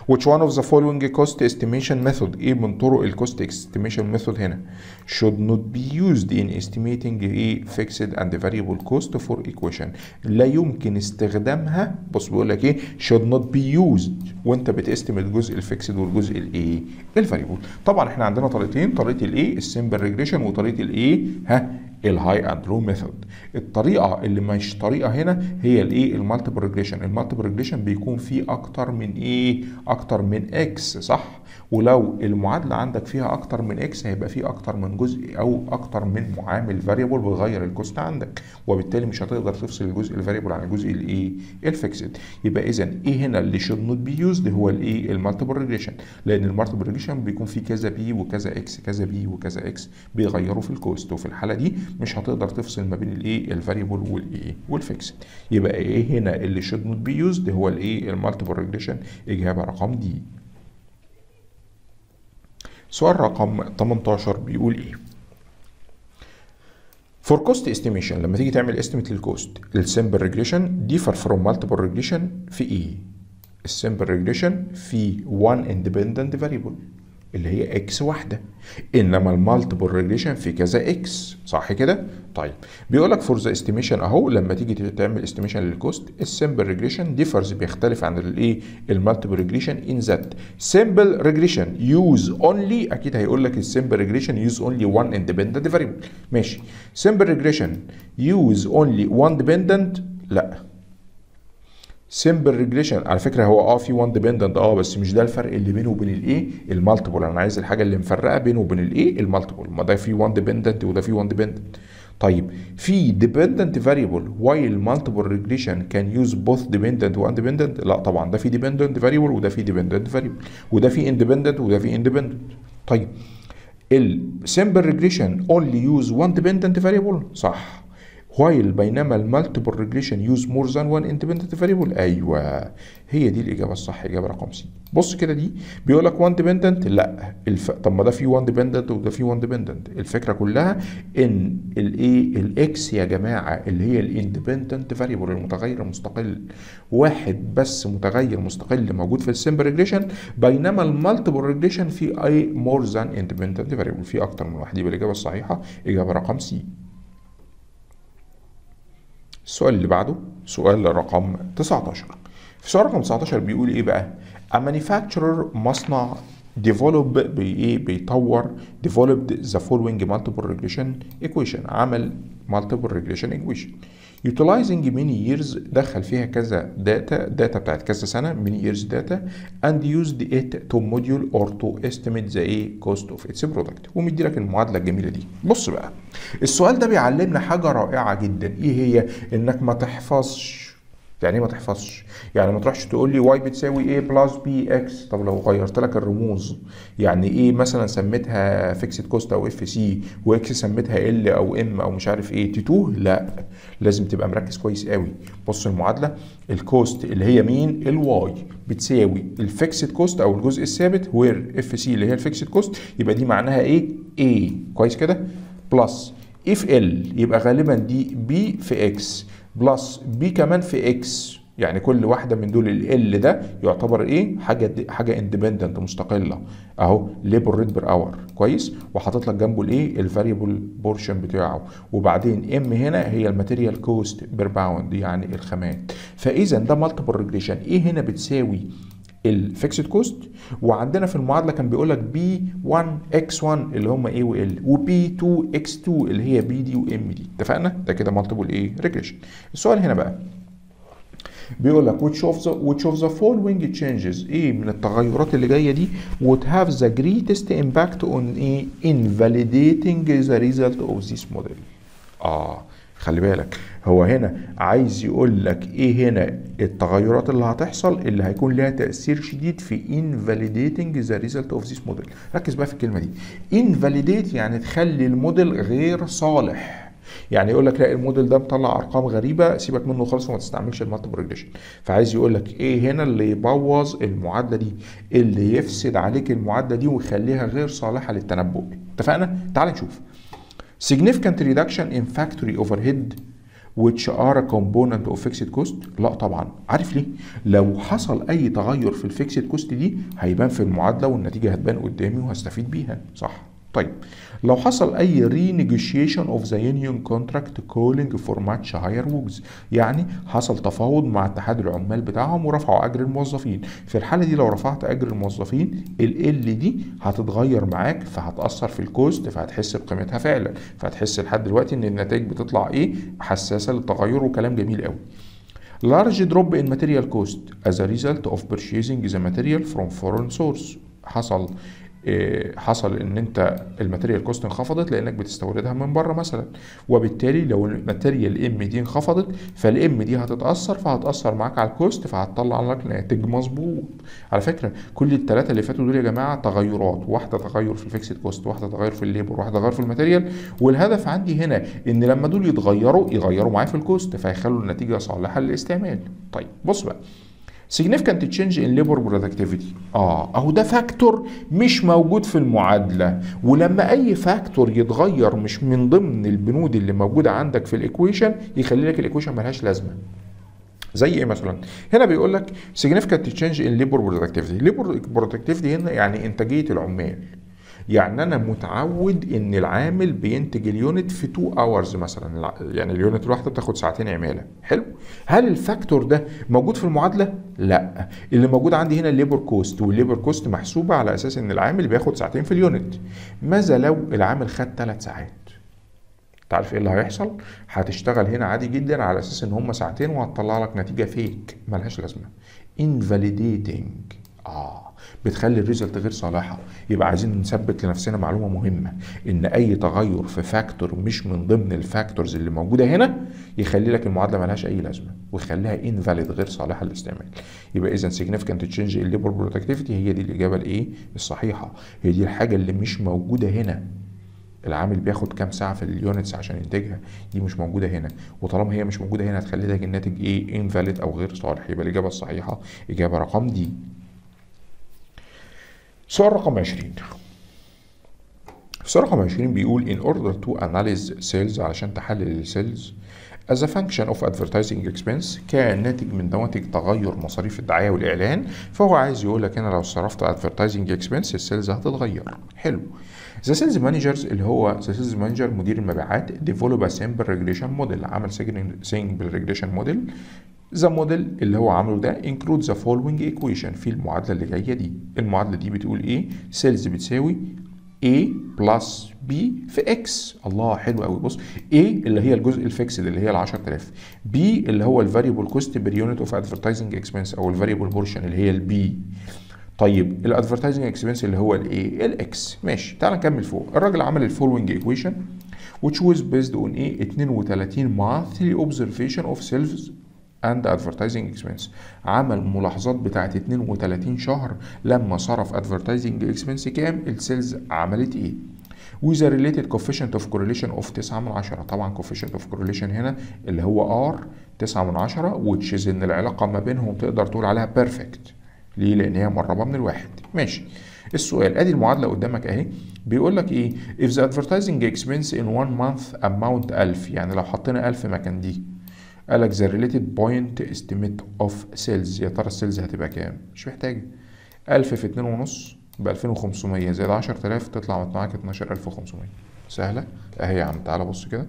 which one of the following cost estimation method إيه من طرق ال cost estimation method هنا should not be used in estimating a fixed and variable cost for equation. لا يمكن استخدامها بص بيقول لك إيه should not be used وانت بت estimate الجزء ال fixed والجزء الايه ال variable طبعا إحنا عندنا طريقتين طريقة الايه ال simple regression وطريقة الايه ها ال high and low method. الطريقة اللي مش طريقة هنا هي الايه ال multiple regression ال multiple regression بيكون فيه أكتر من إيه أكتر من x صح؟ ولو المعادلة عندك فيها أكتر من x هيبقى فيه أكتر من جزء أو أكتر من معامل variable بيغير ال cost عندك وبالتالي مش هتقدر تفصل الجزء ال variable عن الجزء الايه ال fixed يبقى إذا إيه هنا اللي should not be used هو الايه ال multiple regression لأن ال multiple regression بيكون فيه كذا b وكذا x كذا b وكذا x بيغيروا في ال cost. وفي الحالة دي مش هتقدر تفصل ما بين الايه ال variable والايه وال fixed يبقى إيه هنا اللي should not be used هو الايه ال multiple regression اجابة رقم D سؤال رقم 18 بيقول إيه؟ For cost estimation لما تيجي تعمل estimate لل cost ال simple regression differ from multiple regression في إيه؟ ال simple regression في one independent variable. اللي هي x واحدة. إنما ال multiple regression في كذا x صح كده؟ طيب. بيقول لك for the estimation أهو لما تيجي تعمل estimation لل cost ال simple regression differs بيختلف عن الايه ال multiple regression in that simple regression use only أكيد هيقول لك ال simple regression use only one independent variable ماشي. simple regression use only one dependent لا. simple regression على فكرة هو آه في one dependent آه بس مش ده الفرق اللي بينه وبين الايه ال multiple أنا عايز الحاجة اللي مفرقة بينه وبين الايه ال multiple ما ده في one dependent وده في one dependent طيب في dependent variable. While multiple regression can use both dependent و independent لا طبعا ده في dependent variable وده في dependent variable. وده في independent وده في independent. طيب ال simple regression only use one dependent variable صح. While بينما ال multiple regression use more than one independent variable أيوه هي دي الإجابة الصح إجابة رقم C. بص كده دي بيقول لك 1 dependent لا الف... طب ما ده في 1 dependent وده في 1 dependent الفكرة كلها إن الايه ال x يا جماعة اللي هي ال independent variable المتغير المستقل واحد بس متغير مستقل موجود في ال simple regression بينما ال multiple regression في اي more than independent variable في أكتر من واحد. يبقى الإجابة الصحيحة إجابة رقم C. السؤال اللي بعده سؤال رقم 19 في سؤال رقم 19 بيقول إيه بقى a manufacturer مصنع develop بايه بيطور developed the following multiple regression equation عمل multiple regression equation utilizing many years دخل فيها كذا data data بتاعت كذا سنة many years data and used it to module or to estimate the cost of its product. ومدي لك المعادلة الجميلة دي. بص بقى. السؤال ده بيعلمنا حاجة رائعة جدا. إيه هي؟ إنك ما تحفظش يعني إيه ما تحفظش؟ يعني ما تروحش تقول لي y بتساوي a plus bx طب لو غيرت لك الرموز يعني إيه مثلا سميتها fixed cost أو FC و x سميتها L أو M أو مش عارف إيه تيتو لا لازم تبقى مركز كويس قوي. بص المعادلة ال cost اللي هي مين؟ ال y بتساوي ال fixed cost أو الجزء الثابت where FC اللي هي ال fixed cost يبقى دي معناها إيه؟ a كويس كده؟ plus FL يبقى غالبا دي b في x plus b كمان في x يعني كل واحدة من دول ال ده يعتبر إيه؟ حاجة حاجة independent مستقلة. أهو labor rate per hour كويس؟ وحاطط لك جنبه الإيه؟ ال variable portion بتاعه. وبعدين M هنا هي ال material cost per pound يعني الخامات. فإذا ده multiple regression a هنا بتساوي؟ ال fixed cost وعندنا في المعادلة كان بيقول لك b 1 x 1 اللي هم a و L و b 2 x 2 اللي هي b دي و M دي اتفقنا؟ ده كده multiple إيه regression السؤال هنا بقى. بيقول لك which of the which of the following changes إيه من التغيرات اللي جاية دي would have the greatest impact on إيه invalidating the result of this model. آه. خلي بالك. هو هنا عايز يقول لك إيه هنا؟ التغيرات اللي هتحصل اللي هيكون لها تأثير شديد في invalidating the result of this model. ركز بقى في الكلمة دي. invalidate يعني تخلي الموديل غير صالح. يعني يقول لك لا الموديل ده مطلع أرقام غريبة سيبك منه خالص وما تستعملش ال multiple regression فعايز يقول لك إيه هنا اللي يبوظ المعادلة دي؟ اللي يفسد عليك المعادلة دي ويخليها غير صالحة للتنبؤ. اتفقنا؟ تعال نشوف. Significant reduction in factory overhead which are a component of fixed cost? لا طبعا. عارف ليه؟ لو حصل أي تغير في ال fixed cost دي هيبان في المعادلة والنتيجة هتبان قدامي وهستفيد بيها. صح. طيب لو حصل أي renegotiation of the union contract calling for much higher wages يعني حصل تفاوض مع اتحاد العمال بتاعهم ورفعوا أجر الموظفين. في الحالة دي لو رفعت أجر الموظفين ال دي هتتغير معاك فهتأثر في ال cost فهتحس بقيمتها فعلا. فهتحس لحد دلوقتي إن النتائج بتطلع إيه؟ حساسة للتغير وكلام جميل قوي. Large drop in material cost as a result of purchasing the material from foreign source. حصل. حصل إن أنت ال material cost انخفضت لأنك بتستوردها من بره مثلا. وبالتالي لو ال material ام دي انخفضت فالام دي هتتأثر فهتأثر معاك على ال cost فهتطلع لك ناتج مظبوط. على فكرة كل الثلاثه اللي فاتوا دول يا جماعة تغيرات. واحدة تغير في ال fixed cost واحدة تغير في ال labor واحدة تغير في ال material. والهدف عندي هنا إن لما دول يتغيروا يغيروا معايا في ال cost فيخلوا النتيجة صالحة للاستعمال. طيب بص بقى. Significant change in labor productivity. آه أهو ده factor مش موجود في المعادلة. ولما أي factor يتغير مش من ضمن البنود اللي موجودة عندك في ال equation يخلي لك ال equation ملهاش لازمة. زي إيه مثلا؟ هنا بيقول لك significant change in labor productivity. Labor productivity هنا يعني إنتاجية العمال. يعني أنا متعود إن العامل بينتج ال unit في 2 hours مثلا. يعني ال unit الواحدة بتاخد ساعتين عمالة. حلو؟ هل ال factor ده موجود في المعادلة؟ لا. اللي موجود عندي هنا ال labor cost وال labor cost محسوبة على أساس إن العامل بياخد ساعتين في ال unit. ماذا لو العامل خد 3 ساعات؟ تعرف إيه اللي هيحصل؟ هتشتغل هنا عادي جدا على أساس إن هم ساعتين وهتطلع لك نتيجة fake ملهاش لازمة. Invalidating. آه. بتخلي ال result غير صالحة. يبقى عايزين نثبت لنفسنا معلومة مهمة. إن أي تغير في factor مش من ضمن ال factors اللي موجودة هنا يخلي لك المعادلة ملهاش أي لازمة ويخليها invalid غير صالحة للاستعمال. يبقى اذا change in labor productivity هي دي الإجابة الإيه؟ الصحيحة. هي دي الحاجة اللي مش موجودة هنا. العامل بياخد كام ساعة في ال units عشان ينتجها؟ دي مش موجودة هنا. وطالما هي مش موجودة هنا هتخلي لك الناتج إيه؟ invalid أو غير صالح. يبقى الإجابة الصحيحة. إجابة رقم دي سؤال رقم 20 السؤال رقم 20 بيقول in order to analyze sales علشان تحلل ال sales as a function of advertising expense كناتج من نواتج تغير مصاريف الدعاية والإعلان فهو عايز يقول لك هنا لو صرفت advertising expense ال sales هتتغير. حلو. the sales managers اللي هو the sales manager مدير المبيعات develop simple regression model عمل simple regression model the model اللي هو عامله ده include the following equation في المعادلة اللي جاية دي. المعادلة دي بتقول إيه؟ sales بتساوي A plus B في X. الله حلو قوي بص A اللي هي الجزء ال fixed اللي هي ال 10000 B اللي هو ال variable cost per unit of advertising expense أو ال variable portion اللي هي ال B طيب ال advertising expense اللي هو الايه ال X ماشي تعال نكمل فوق. الراجل عمل ال following equation which was based on إيه 32 monthly observation of sales and advertising expense. عمل ملاحظات بتاعت 32 شهر لما صرف advertising expense كام؟ ال sales عملت إيه؟ A related coefficient of correlation of 9 من 10 طبعا coefficient of correlation هنا اللي هو R 9 من 10 which is إن العلاقة ما بينهم تقدر تقول عليها perfect. ليه؟ لأن هي مقربة من الواحد. ماشي. السؤال أدي المعادلة قدامك أهي. بيقول لك إيه؟ If the advertising expense in one month amount 1000 يعني لو حطينا 1000 مكان دي. قال لك the related point estimate of sales. يا ترى السيلز هتبقى كام؟ مش محتاجة 1000 في 2 ونص ب 2500 زائد 10000 تطلع معاك 12500 سهلة. أهي يا عم. تعالى بص كده.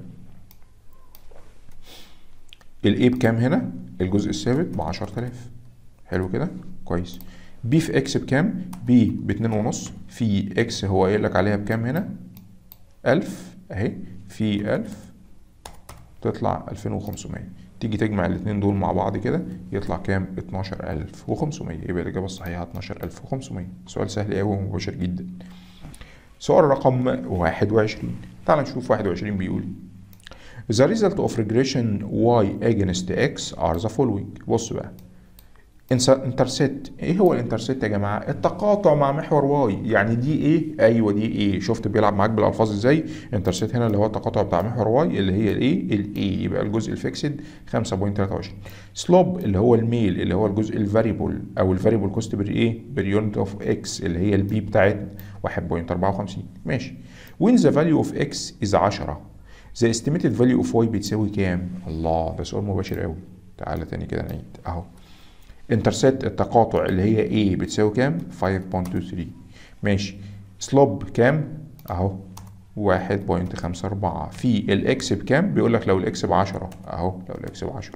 ال A بكام هنا؟ الجزء الثابت ب 10000 حلو كده؟ كويس. B في X بكام؟ B باتنين ونص. في X هو قايل لك عليها بكام هنا؟ ألف. أهي. في ألف تطلع ألفين وخمسمية. تيجي تجمع الاتنين دول مع بعض كده يطلع كام؟ اتناشر ألف وخمسمية. يبقى الإجابة الصحيحة اتناشر ألف وخمسمية. سؤال سهل أوي ومباشر جدا. سؤال رقم واحد وعشرين. تعال نشوف واحد وعشرين بيقول The result of regression y against x are the following. بص بقى. intercept. إيه هو ال intercept يا جماعة؟ التقاطع مع محور Y. يعني دي إيه؟ أيوه دي A. شفت بيلعب معاك بالألفاظ إزاي؟ intercept هنا اللي هو التقاطع بتاع محور Y اللي هي الايه؟ ال A. يبقى الجزء ال fixed 5.23 slope اللي هو الميل اللي هو الجزء ال variable أو ال variable cost per إيه؟ per unit of X اللي هي ال B بتاعتنا 1.54 ماشي. when the value of X is 10 the estimated value of Y بتساوي كام؟ الله ده سؤال مباشر قوي تعالى تاني كده نعيد. أهو. intercept التقاطع اللي هي A بتساوي كام؟ 5.23 ماشي slope كام؟ أهو 1.54 في ال X بكام؟ بيقول لك لو ال X ب 10 أهو لو ال X ب 10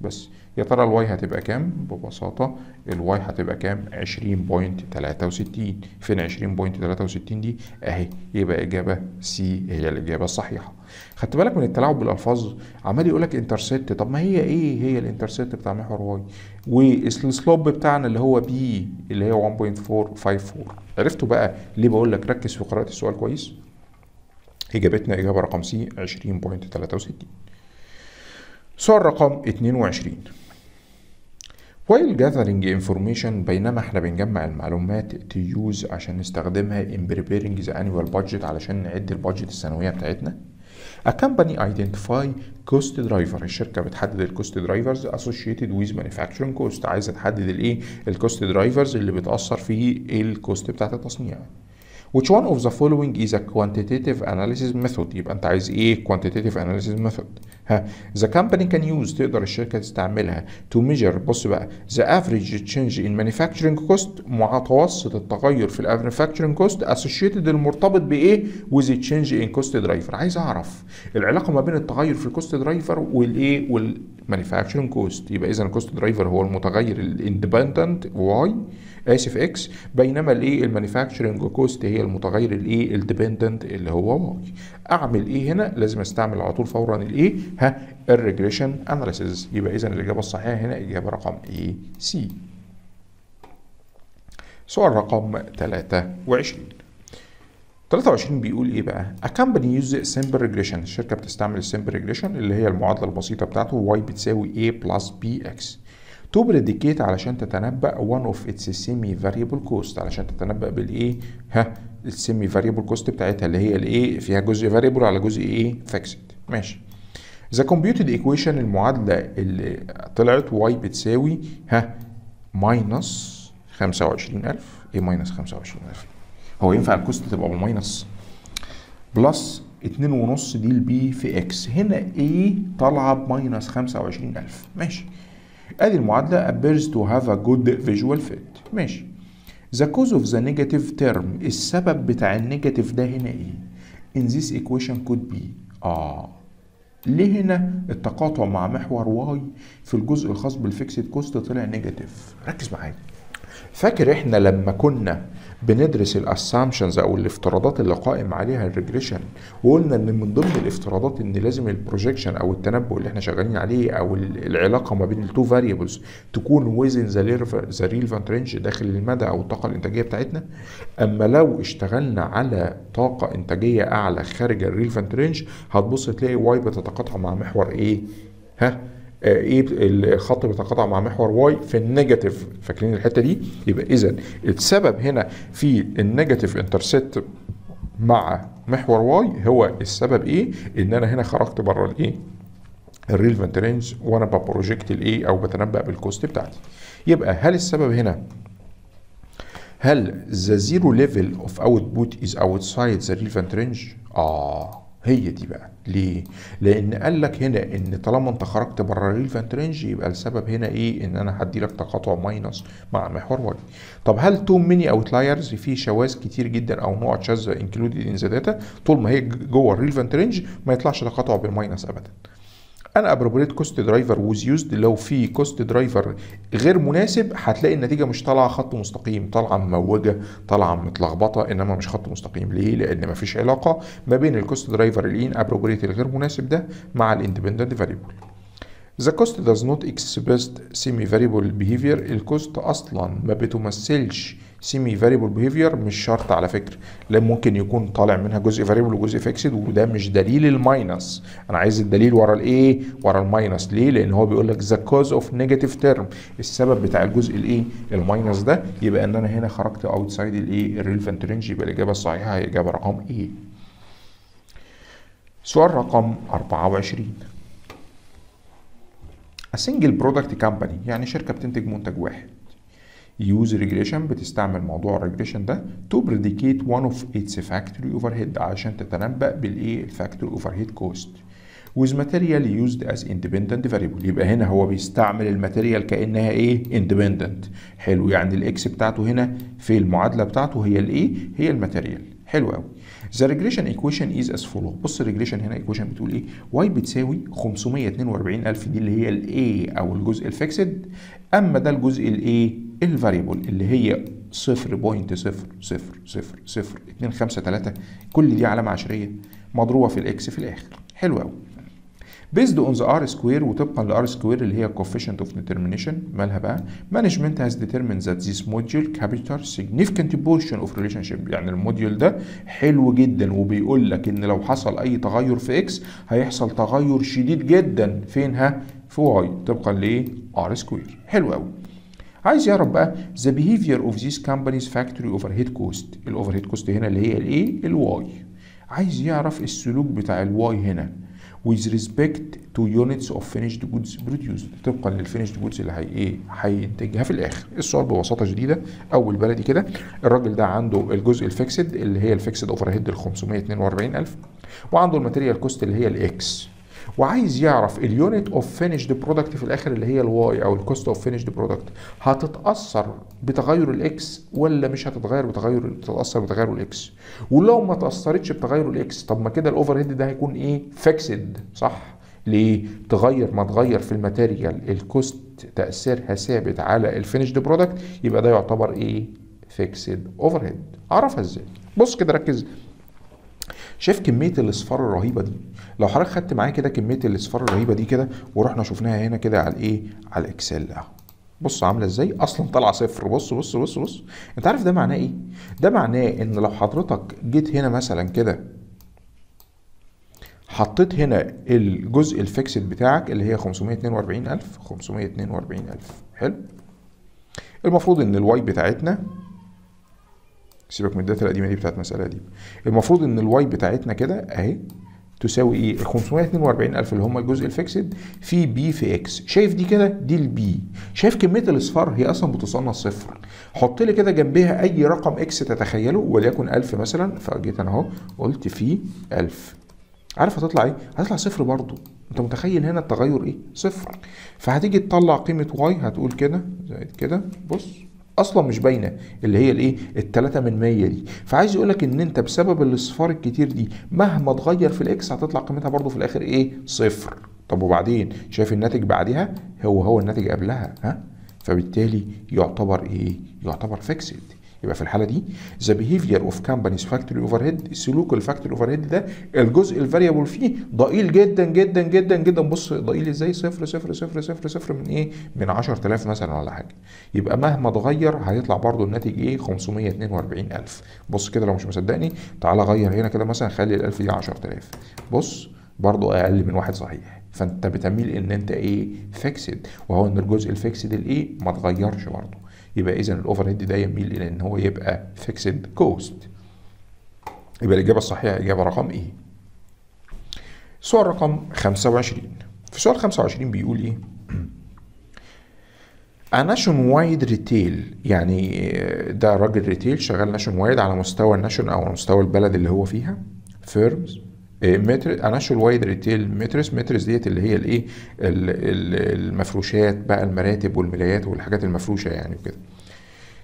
بس يا ترى ال Y هتبقى كام؟ ببساطة ال Y هتبقى كام؟ 20.63 فين 20.63 دي؟ أهي يبقى إجابة C هي الإجابة الصحيحة. خدت بالك من التلاعب بالألفاظ؟ عمال يقول لك intercept طب ما هي A؟ هي ال intercept بتاع محور Y؟ وال slope بتاعنا اللي هو B اللي هي 1.454 عرفتوا بقى؟ ليه بقول لك ركز في قراءة السؤال كويس؟ إجابتنا إجابة رقم C 20.63 سؤال رقم 22 While gathering information بينما إحنا بنجمع المعلومات to use عشان نستخدمها in preparing the annual budget علشان نعد ال budget السنوية بتاعتنا؟ A company identify cost driver. الشركة بتحدد ال cost drivers associated with manufacturing cost. عايزة تحدد الايه؟ ال cost drivers اللي بتأثر في ال cost بتاعت التصنيع. Which one of the following is a quantitative analysis method يبقى انت عايز إيه quantitative analysis method ها the company can use تقدر الشركة تستعملها to measure بص بقى the average change in manufacturing cost متوسط التغير في ال manufacturing cost associated المرتبط بايه with the change in cost driver عايز اعرف العلاقة ما بين التغير في ال cost driver والايه وال manufacturing cost يبقى اذا ال cost driver هو المتغير ال independent y آسف x بينما الايه ال manufacturing cost هي المتغير الايه ال dependent اللي هو y أعمل إيه هنا لازم أستعمل على طول فورا الايه ها ال regression analysis يبقى اذا الإجابة الصحيحة هنا إجابة رقم اي سي سؤال رقم 23 23 بيقول إيه بقى؟ A company uses simple regression. الشركة بتستعمل ال simple regression اللي هي المعادلة البسيطة بتاعته. Y بتساوي a plus bx to predict علشان تتنبأ one of its semi variable cost. علشان تتنبأ بالإيه؟ ها ال semi variable cost بتاعتها اللي هي الإيه؟ فيها جزء variable على جزء إيه؟ fixed ماشي. The computed equation المعادلة اللي طلعت y بتساوي ها minus 25000 إيه minus 25000 هو ينفع ال cost تبقى بال minus plus اتنين ونص دي ال b في x هنا إيه طالعة ب minus 25000 ماشي. ادي المعادلة appears to have a good visual fit. ماشي. The cause of the negative term السبب بتاع ال negative ده هنا إيه؟ In this equation could be آه ليه هنا؟ التقاطع مع محور y في الجزء الخاص بال fixed cost طلع negative ركز معايا. فاكر إحنا لما كنا بندرس ال assumptions أو الافتراضات اللي قائم عليها ال regression وقلنا إن من ضمن الافتراضات إن لازم ال projection أو التنبؤ اللي إحنا شغالين عليه أو العلاقة ما بين ال two variables تكون within the relevant range داخل المدى أو الطاقة الإنتاجية بتاعتنا. أما لو اشتغلنا على طاقة إنتاجية أعلى خارج ال relevant range هتبص تلاقي y بتتقاطع مع محور إيه ها؟ إيه الخط بيتقاطع مع محور y في ال negative. فاكرين الحتة دي؟ يبقى اذا السبب هنا في ال negative intersect مع محور y هو السبب إيه؟ إن أنا هنا خرجت بره الإيه؟ ال relevant range وأنا ب project الايه أو بتنبأ بال cost بتاعتي. يبقى هل السبب هنا هل the zero level of output is outside the relevant range؟ آه. هي دي بقى ليه؟ لأن قال لك هنا إن طالما أنت خرجت بره ال relevant range يبقى السبب هنا إيه؟ إن أنا هدي لك تقاطع minus مع محور y. طب هل too many outliers في شواذ كتير جدا أو نقط شاذة included in the data طول ما هي جوه ال relevant range ما يطلعش تقاطع بال minus أبدا. An inappropriate cost driver was used لو في cost driver غير مناسب هتلاقي النتيجة مش طالعة خط مستقيم. طالعة مموجة طالعة متلخبطة إنما مش خط مستقيم. ليه؟ لأن مفيش علاقة ما بين ال cost driver ال inappropriate الغير مناسب ده مع ال independent variable The cost does not express semi variable behavior ال cost أصلا ما بتمثلش semi variable behavior مش شرط على فكرة. لا ممكن يكون طالع منها جزء variable وجزء fixed وده مش دليل ال minus. أنا عايز الدليل ورا الايه ورا ال minus. ليه؟ لأن هو بيقول لك the cause of negative term السبب بتاع الجزء الايه ال minus ده يبقى إن أنا هنا خرجت outside الايه ال relevant range يبقى الإجابة الصحيحة هي إجابة رقم A سؤال رقم 24 A single product company يعني شركة بتنتج منتج واحد. Use regression بتستعمل موضوع ال regression ده to predict one of its factory overhead. عشان تتنبأ بالايه ال factory overhead كوست with material used as independent variable. يبقى هنا هو بيستعمل ال material كأنها إيه؟ independent. حلو. يعني ال x بتاعته هنا في المعادلة بتاعته هي الايه هي ال material. حلو قوي The regression equation is as follow بص ال regression هنا equation بتقول إيه؟ Y بتساوي 542000 دي اللي هي ال a أو الجزء ال fixed أما ده الجزء الايه ال variable اللي هي 0.0000253 كل دي علامة عشرية مضروبة في ال x في الآخر. حلو قوي based on the r square وطبقا ل r square اللي هي coefficient of determination مالها بقى؟ Management has determined that this model captures significant portion of relationship. يعني الموديول ده حلو جدا وبيقول لك إن لو حصل أي تغير في x هيحصل تغير شديد جدا. فين ها في y. طبقا ل r square. حلو قوي عايز يعرف بقى the behavior of this company's factory overhead cost ال overhead cost هنا اللي هي الايه ال y عايز يعرف السلوك بتاع ال y هنا with respect to units of finished goods produced. طبقا لل finished goods اللي هي إيه؟ هينتجها في الآخر. السؤال ببساطة شديدة. أول بلدي كده الراجل ده عنده الجزء ال fixed اللي هي ال fixed overhead ال 542000 وعنده ال material cost اللي هي ال X وعايز يعرف ال unit of finished product في الآخر اللي هي ال Y أو ال cost of finished product هتتأثر بتغير ال X ولا مش هتتغير بتغير تتأثر بتغير ال X ولو ما تأثرتش بتغير ال X طب ما كده ال overhead ده هيكون إيه؟ fixed صح؟ ليه؟ تغير ما تغير في ال material ال cost تأثيرها ثابت على ال finished product يبقى ده يعتبر إيه؟ fixed overhead أعرفها إزاي؟ بص كده ركز. شايف كمية الإصفار الرهيبة دي؟ لو حضرتك خدت معايا كده كمية الإصفار الرهيبة دي كده ورحنا شفناها هنا كده على الإيه؟ على ال Excel أهو. بص عاملة إزاي؟ أصلا طالعة صفر. بص بص بص بص. أنت عارف ده معناه إيه؟ ده معناه إن لو حضرتك جيت هنا مثلا كده حطيت هنا الجزء ال fixed بتاعك اللي هي 542000 542000 حلو؟ المفروض إن ال Y بتاعتنا سيبك من ال data القديمة دي بتاعت المسألة دي. المفروض إن ال Y بتاعتنا كده أهي تساوي إيه؟ ال 542000 اللي هم الجزء ال fixed في B في X، شايف دي كده؟ دي ال B، شايف كمية الإصفار؟ هي أصلا بتصنف صفر، حط لي كده جنبها أي رقم X تتخيله وليكن 1000 مثلا. فجيت أنا أهو قلت في 1000 عارف هتطلع إيه؟ هتطلع صفر برضو أنت متخيل هنا التغير إيه؟ صفر. فهتيجي تطلع قيمة Y هتقول كده زائد كده بص. أصلا مش باينة اللي هي الإيه؟ التلاتة من 100 دي. فعايز يقول لك إن أنت بسبب الإصفار الكتير دي مهما تغير في ال X هتطلع قيمتها برضو في الآخر إيه؟ صفر. طب وبعدين؟ شايف الناتج بعدها؟ هو هو الناتج قبلها ها؟ فبالتالي يعتبر إيه؟ يعتبر fixed يبقى في الحالة دي. the behavior of company's factory overhead سلوك ال factory overhead ده الجزء ال variable فيه ضئيل جدا جدا جدا جدا. بص ضئيل إزاي؟ صفر صفر صفر صفر صفر من إيه؟ من 10000 مثلا ولا حاجة. يبقى مهما اتغير هيطلع برضو الناتج إيه؟ 542000 بص كده لو مش مصدقني تعالى غير هنا كده مثلا خلي ال 1000 دي 10000 بص برضو أقل من واحد صحيح. فأنت بتميل إن أنت إيه؟ fixed وهو إن الجزء ال fixed الايه ما اتغيرش برضه. يبقى اذا ال overhead ده يميل إلى إن هو يبقى fixed cost يبقى الإجابة الصحيحة إجابة رقم A سؤال رقم 25 في سؤال 25 بيقول إيه؟ nationwide retail يعني ده راجل retail شغال nationwide على مستوى ال nation أو على مستوى البلد اللي هو فيها firm matter a nationwide retail mattress. mattress ديت اللي هي الإيه المفروشات بقى المراتب والملايات والحاجات المفروشة يعني وكده.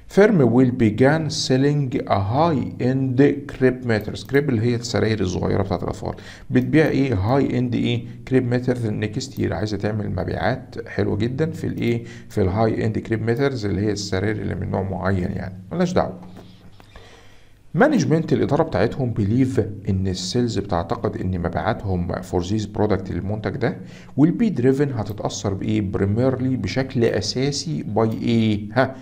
firm will begin selling a high end crib mattress crib اللي هي السراير الصغيرة بتاعت الأطفال. بتبيع إيه؟ high end إيه؟ crib mattress next year عايزة تعمل مبيعات حلوة جدا في الإيه؟ في ال high end crib mattress اللي هي السراير اللي من نوع معين يعني. ملناش دعوة. management الإدارة بتاعتهم believe إن ال sales بتعتقد إن مبيعاتهم for this product المنتج ده will be driven هتتأثر بإيه؟ primarily بشكل أساسي by إيه؟ ها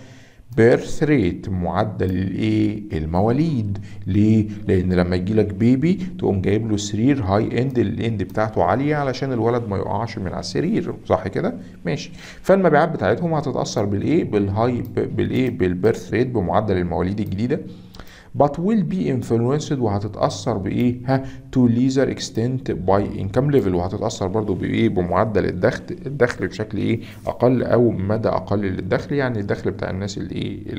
birth rate معدل الايه المواليد. ليه؟ لأن لما يجي لك baby تقوم جايب له سرير high end ال end بتاعته عالية علشان الولد ما يقعش من على السرير. صح كده؟ ماشي. فالمبيعات بتاعتهم هتتأثر بالإيه؟ بال high بالإيه؟ بال birth rate بمعدل المواليد الجديدة. But will be influenced وهتتأثر بإيه؟ ها to lesser extent by income level وهتتأثر برضو بإيه؟ بمعدل الدخل الدخل بشكل إيه؟ أقل أو مدى أقل للدخل يعني الدخل بتاع الناس اللي إيه؟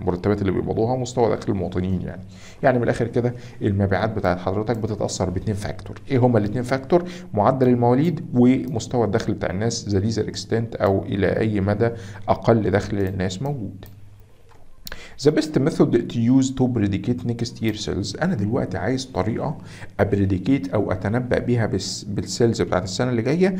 المرتبات اللي بيقبضوها مستوى دخل المواطنين يعني. يعني من الآخر كده المبيعات بتاعت حضرتك بتتأثر باتنين factor، إيه هما الاتنين factor؟ معدل المواليد ومستوى الدخل بتاع الناس the lesser extent أو إلى أي مدى أقل دخل للناس موجود. The best method to use to predict next year sales. أنا دلوقتي عايز طريقة أ predict أو أتنبأ بيها بس بال sales بتاعت السنة اللي جاية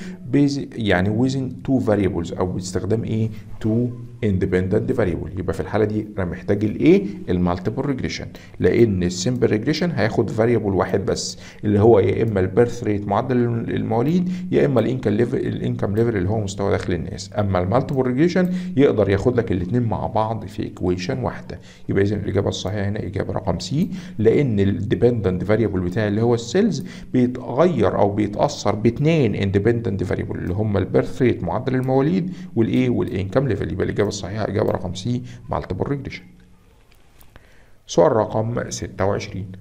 يعني within two variables أو باستخدام إيه؟ two independent variable. يبقى في الحالة دي أنا محتاج الإيه ال multiple regression لأن ال simple regression هياخد variable واحد بس اللي هو يا إما ال birth rate معدل المواليد يا إما ال income level ال income level اللي هو مستوى دخل الناس. أما ال multiple regression يقدر ياخد لك الاثنين مع بعض في equation واحدة. يبقى اذا الإجابة الصحيحة هنا إجابة رقم C لأن ال dependent variable بتاعي اللي هو ال sales بيتغير أو بيتأثر باثنين independent variable اللي هم ال birth rate معدل المواليد والايه وال income level يبقى الإجابة الصحيحه إجابة رقم C multiple regression سؤال رقم 26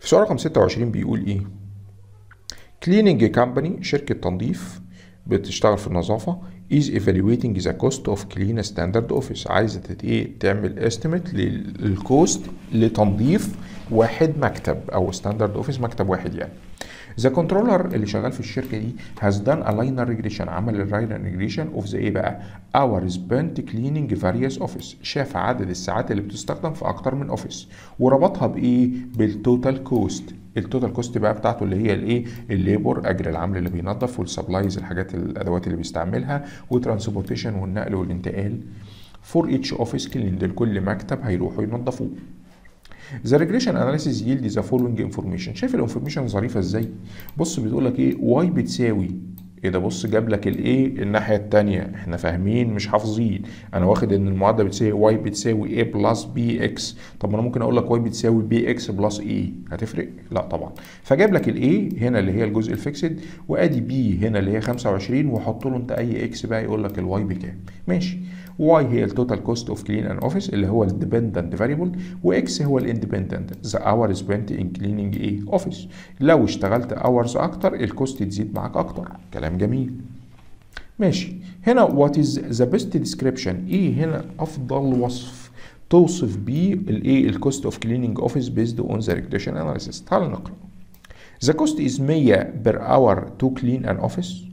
في سؤال رقم 26 بيقول إيه؟ cleaning company شركة تنظيف بتشتغل في النظافة is evaluating the cost of clean standard office. عايزة إيه؟ تعمل estimate لل cost لتنظيف واحد مكتب أو standard office مكتب واحد يعني. the controller اللي شغال في الشركة دي done a linear regression عمل ال linear regression of the إيه بقى hours spent cleaning various office. شاف عدد الساعات اللي بتستخدم في أكتر من office وربطها بإيه؟ بال total cost ال total cost بقى بتاعته اللي هي الإيه؟ ال labor أجر العامل اللي بينظف وال supplies الحاجات الأدوات اللي بيستعملها و transportation والنقل والانتقال. for each office clean لكل مكتب هيروحوا ينظفوه. The regression analysis yield the following information شايف ال information ظريفة إزاي؟ بص بتقول لك إيه؟ y بتساوي. إيه ده؟ بص جاب لك ال a الناحية التانية. إحنا فاهمين مش حافظين. أنا واخد إن المعادلة بتساوي y بتساوي a plus bx طب ما أنا ممكن أقول لك y بتساوي bx plus a هتفرق؟ لا طبعا. فجاب لك ال a هنا اللي هي الجزء ال fixed وأدي b هنا اللي هي 25 وحط له أنت أي x بقى يقول لك ال y بكام. ماشي. y هي ال total cost of clean an office اللي هو ال dependent variable و x هو ال independent the hour spent in cleaning a office لو اشتغلت hours أكتر ال cost تزيد معاك أكتر. كلام جميل. ماشي. هنا what is the best description إيه هنا أفضل وصف. توصف بيه الايه ال cost of cleaning office based on the regression analysis تعال نقرأ. The cost is 100 per hour to clean an office.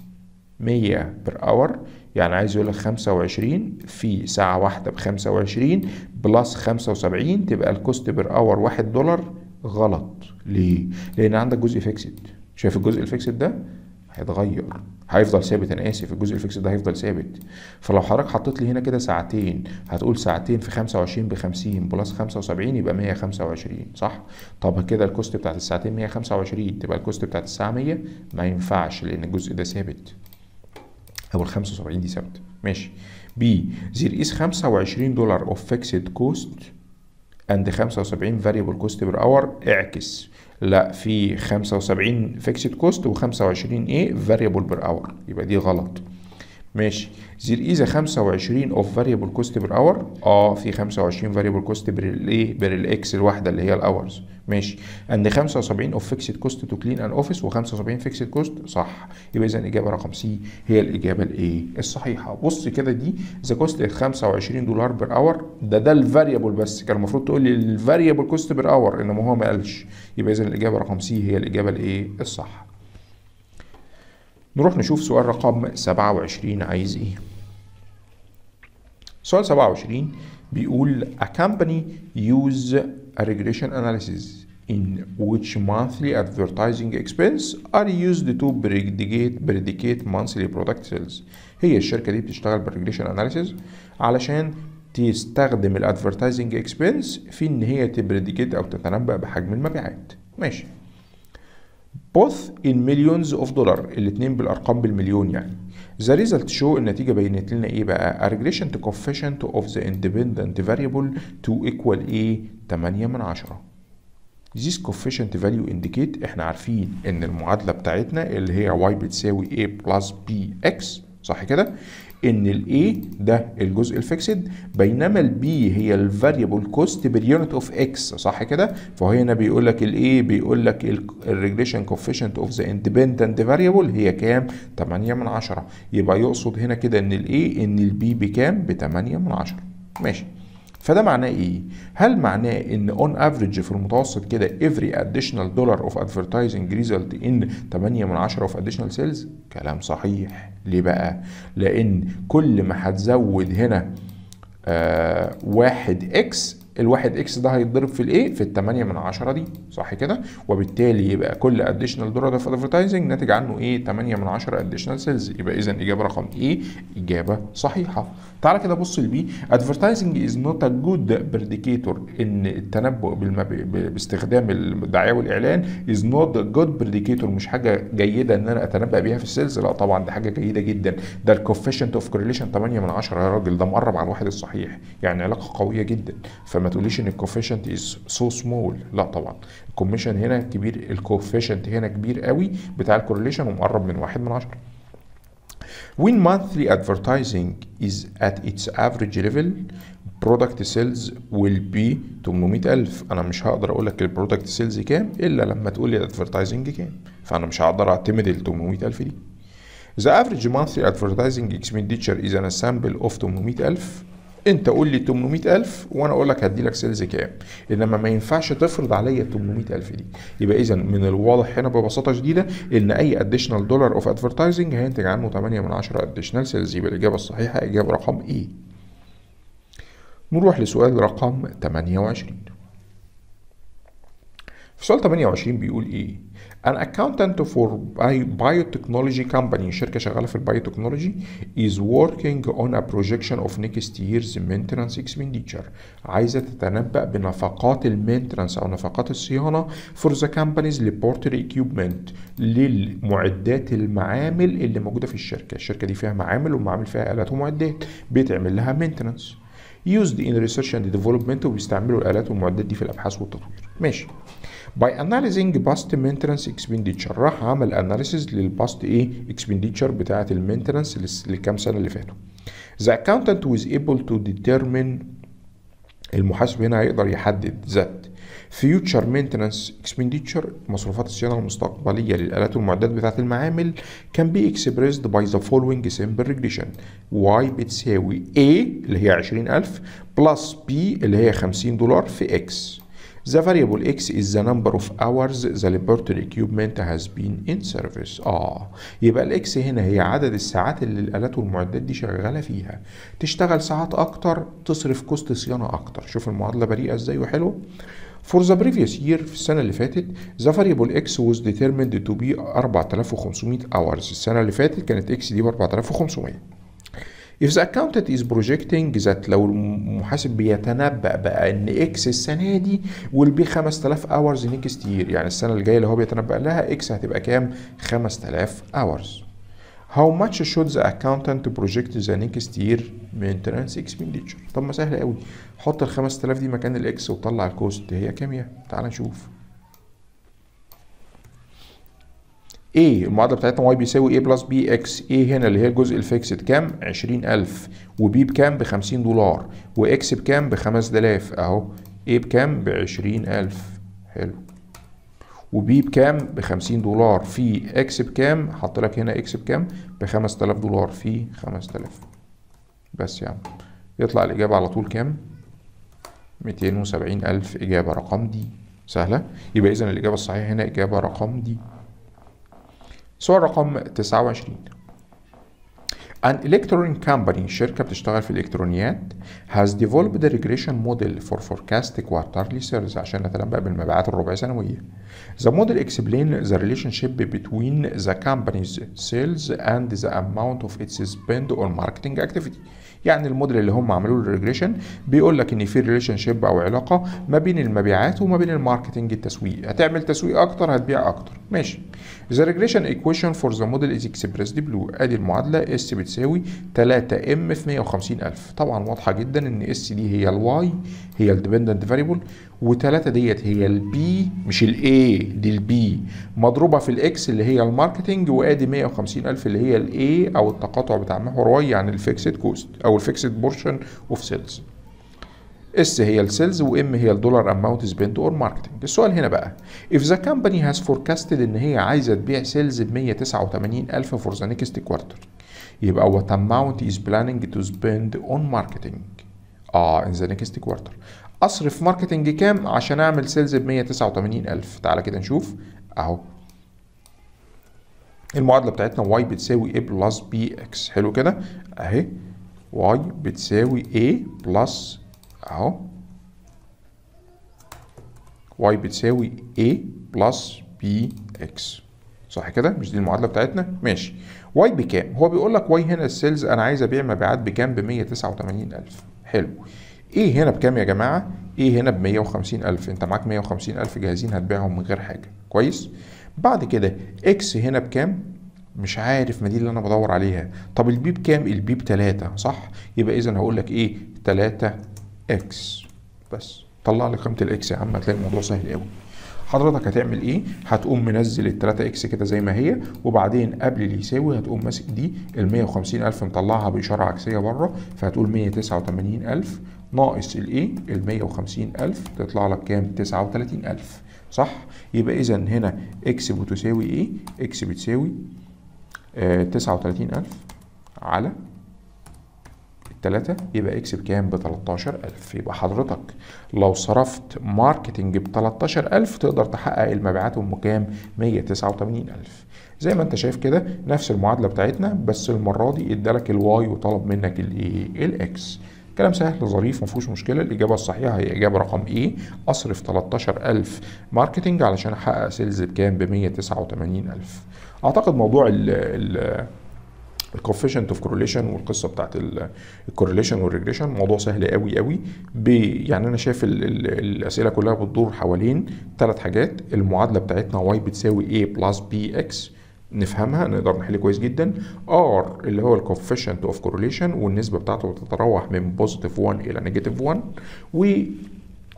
100 per hour يعني عايز يقول لك 25 في ساعة واحدة ب 25 plus 75 تبقى ال cost per hour 1 دولار غلط. ليه؟ لأن عندك جزء fixed شايف الجزء ال fixed ده؟ هيتغير. هيفضل ثابت. أنا آسف الجزء ال fixed ده هيفضل ثابت. فلو حضرتك حطيت لي هنا كده ساعتين هتقول ساعتين في 25 ب 50 plus 75 يبقى 125 صح؟ طب كده ال cost بتاعت الساعتين 125 تبقى ال cost بتاعت الساعة 100 ما ينفعش لأن الجزء ده ثابت. أو ال 75 دي ثابته ماشي. B there is 25 dollar of fixed cost and 75 variable cost per hour. اعكس. لا في 75 fixed cost و25 إيه variable per hour. يبقى دي غلط. ماشي. there is a 25 of variable cost per hour آه في 25 variable cost per الايه per ال x الواحدة اللي هي ال hours ماشي. and 75 of fixed cost to clean an office و75 fixed cost صح. يبقى اذا الإجابة رقم C هي الإجابة الايه الصحيحة. بص كده D the cost 25 dollar per hour ده ده ال variable بس. كان المفروض تقول لي ال variable cost per hour إنما هو ما قالش. يبقى اذا الإجابة رقم C هي الإجابة الايه الصح. نروح نشوف سؤال رقم 27 عايز إيه؟ سؤال 27 بيقول a company use a regression analysis in which monthly advertising expense are used to predicate predicate monthly product sales. هي الشركة دي بتشتغل بال regression analysis علشان تستخدم ال advertising expense في إن هي ت predicate أو تتنبأ بحجم المبيعات. ماشي. Both in millions of dollar الاتنين بالأرقام بالمليون يعني. The result show النتيجة بينت لنا إيه بقى؟ A regression to coefficient of the independent variable to equal إيه؟ 8 من 10 This coefficient value indicate إحنا عارفين ان المعادلة بتاعتنا اللي هي y بتساوي a plus bx صح كده؟ إن ال a ده الجزء ال fixed بينما ال b هي ال variable cost بال unit of x صح كده؟ فهو هنا بيقول لك ال a بيقول لك ال regression coefficient of the independent variable هي كام؟ 8 من 10 يبقى يقصد هنا كده إن ال a إن ال b بكام؟ ب 8 من 10 ماشي. فده معناه إيه؟ هل معناه إن on average في المتوسط كده every additional dollar of advertising result in 8 من 10 of additional sales؟ كلام صحيح. ليه بقى؟ لأن كل ما هتزود هنا آه واحد x الواحد x ده هيتضرب في الايه؟ في الثمانية من عشرة دي صح كده؟ وبالتالي يبقى كل additional dollar of advertising ناتج عنه إيه؟ 8 من 10 additional sales يبقى اذا إجابة رقم A؟ إجابة صحيحة. تعالى كده بص ل B advertising is not a good predictor إن التنبؤ. باستخدام الدعاية والإعلان is not good predictor مش حاجة جيدة إن أنا أتنبأ بيها في ال sales لا طبعا دي حاجة جيدة جدا ده ال coefficient of correlation 8 من 10 يا راجل ده مقرب على الواحد الصحيح يعني علاقة قوية جدا فما تقوليش إن ال coefficient is so small لا طبعا. ال coefficient هنا كبير ال coefficient هنا كبير قوي بتاع ال correlation ومقرب من 1 من 10 When monthly advertising is at its average level product sales will be 800000 أنا مش هقدر أقول لك ال product sales كام إلا لما تقول لي ال advertising كام. فأنا مش هقدر أعتمد ال 800000 دي. The average monthly advertising expenditure is an sample of 800000 انت قول لي 800000 وأنا أقول لك هدي لك sales كام. انما ما ينفعش تفرض عليا 800000 دي. يبقى إذا من الواضح هنا ببساطة شديدة إن أي additional dollar of advertising هينتج عنه 8 من 10 additional sales يبقى الإجابة الصحيحة إجابة رقم A نروح لسؤال رقم 28 في سؤال 28 بيقول إيه؟ An accountant for bi- biotechnology company شركة شغالة في ال biotechnology is working on a projection of next year's maintenance expenditure. عايزة تتنبأ بنفقات ال maintenance أو نفقات الصيانة for the company's laboratory equipment للمعدات المعامل اللي موجودة في الشركة. الشركة دي فيها معامل ومعامل فيها آلات ومعدات. بيتعمل لها maintenance. Used in research and development وبيستعملوا الآلات والمعدات دي في الأبحاث والتطوير. ماشي. By analyzing past maintenance expenditure راح عمل analysis لل past إيه expenditure بتاعة ال maintenance لكام سنة اللي فاتوا the accountant was able to determine المحاسب هنا هيقدر يحدد ذات future maintenance expenditure مصروفات الصيانة المستقبلية للآلات والمعدات بتاعة المعامل can be expressed by the following simple regression y بتساوي a اللي هي 20000 plus b اللي هي 50 دولار في x The variable x is the number of hours the laboratory equipment has been in service. آه يبقى ال x هنا هي عدد الساعات اللي الآلات والمعدات دي شغالة فيها. تشتغل ساعات أكتر تصرف cost صيانة أكتر. شوف المعادلة بريئة إزاي وحلوة. For the previous year في السنة اللي فاتت the variable x was determined to be 4500 hours. السنة اللي فاتت كانت x دي ب 4500. If the accountant is projecting that لو المحاسب بيتنبأ بقى ان x السنة دي will be 5000 hours next year يعني السنة اللي جاية اللي هو بيتنبأ لها x هتبقى كام؟ 5000 hours. How much should the accountant project the next year maintenance expenditure؟ طب ما سهل قوي حط ال 5000 دي مكان ال x وطلع ال cost هي كام يا؟ تعال نشوف. آه المعادلة بتاعتنا y بيساوي a plus bx a هنا اللي هي الجزء ال fixed كام؟ 20000 و b بكام؟ ب 50 دولار و x بكام؟ ب 5000 أهو a بكام؟ ب 20000 حلو و b بكام؟ ب 50 دولار في x بكام؟ حط لك هنا x بكام؟ ب 5000 دولار في 5000 بس يعني يطلع الإجابة على طول كام؟ 270000 إجابة رقم دي سهلة يبقى إذا الإجابة الصحيحة هنا إجابة رقم دي سؤال رقم 29 An electronic company شركة بتشتغل في الإلكترونيات has developed a regression model for forecast quarterly sales عشان نتنبأ بالمبيعات الربع سنوية. The model explain the relationship between the company's sales and the amount of its spend on marketing activity. يعني الموديل اللي هم عملوه ال regression بيقول لك إن في relationship أو علاقة ما بين المبيعات وما بين ال marketing التسويق هتعمل تسويق أكتر هتبيع أكتر ماشي The regression equation for the model is expressed below آدي المعادلة S بتساوي 3 M في 150 ألف. طبعا واضحة جدا إن S دي هي ال y هي ال dependent variable و3 ديت هي ال b مش ال a دي ال b مضروبة في ال x اللي هي ال marketing وآدي 150 ألف اللي هي ال a أو التقاطع بتاع محور y يعني ال fixed cost أو ال fixed portion of sales S هي ال sales و M هي ال dollar amount spent on marketing السؤال هنا بقى if the company has forecasted إن هي عايزة تبيع sales ب 189 ألف for the next quarter يبقى what amount is planning to spend on marketing آه in the next quarter. أصرف marketing كام عشان أعمل sales ب 189 ألف؟ تعالى كده نشوف. أهو. المعادلة بتاعتنا y بتساوي a plus bx حلو كده؟ أهي. y بتساوي a plus أهو. Y بتساوي a plus bx صح كده؟ مش دي المعادلة بتاعتنا؟ ماشي. Y بكام؟ هو بيقول لك y هنا ال sales أنا عايز أبيع مبيعات بكام ب 189000 حلو. a هنا بكام يا جماعة؟ a هنا ب 150000 أنت معاك 150000 جاهزين هتبيعهم من غير حاجة. كويس؟ بعد كده x هنا بكام؟ مش عارف ما دي اللي أنا بدور عليها. طب ال b بكام؟ البي بتلاتة. صح؟ يبقى اذا هقول لك إيه؟ 3 x بس. طلع لي قيمه ال x يا عم هتلاقي الموضوع سهل قوي. حضرتك هتعمل إيه؟ هتقوم منزل ال 3 x كده زي ما هي وبعدين قبل اللي يساوي هتقوم ماسك دي ال 150000 مطلعها بإشارة عكسية بره فهتقول 189000 ناقص الايه ال 150000 تطلع لك كام؟ 39000 صح؟ يبقى إذا هنا x بتساوي إيه؟ إكس بتساوي آه 39000 على التلاتة يبقى x بكام؟ ب 13000 يبقى حضرتك لو صرفت marketing ب 13000 تقدر تحقق المبيعات أم كام؟ 189000 زي ما انت شايف كده نفس المعادلة بتاعتنا بس المرة دي ادالك ال y وطلب منك الايه ال x كلام سهل ظريف ما فيهوش مشكلة. الإجابة الصحيحة هي إجابة رقم إيه أصرف 13000 marketing علشان أحقق sales بكام؟ ب 189000 أعتقد موضوع ال ال ال coefficient of correlation والقصة بتاعت ال correlation وال regression موضوع سهل قوي قوي. يعني أنا شايف ال ال الأسئلة كلها بتدور حوالين ثلاث حاجات. المعادلة بتاعتنا y بتساوي a plus bx نفهمها نقدر نحل كويس جدا. R اللي هو ال coefficient of correlation والنسبة بتاعته بتتراوح من positive 1 إلى negative 1 و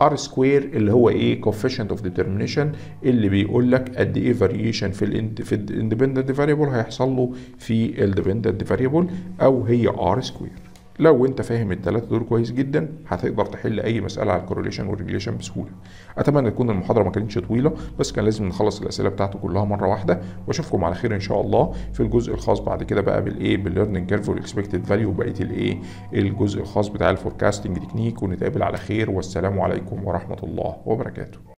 R square اللي هو إيه؟ coefficient of determination اللي بيقول لك قد إيه variation في في ال independent variable هيحصل له في ال dependent variable أو هي R square لو انت فاهم الثلاثه دول كويس جدا هتقدر تحل أي مسألة على ال correlation وال regression بسهولة. أتمنى تكون المحاضرة ما كانتش طويلة بس كان لازم نخلص الأسئلة بتاعته كلها مرة واحدة. وأشوفكم على خير إن شاء الله في الجزء الخاص بعد كده بقى بالايه بال learning curve وال expected value وبقية الايه الجزء الخاص بتاع ال forecasting technique ونتقابل على خير. والسلام عليكم ورحمة الله وبركاته.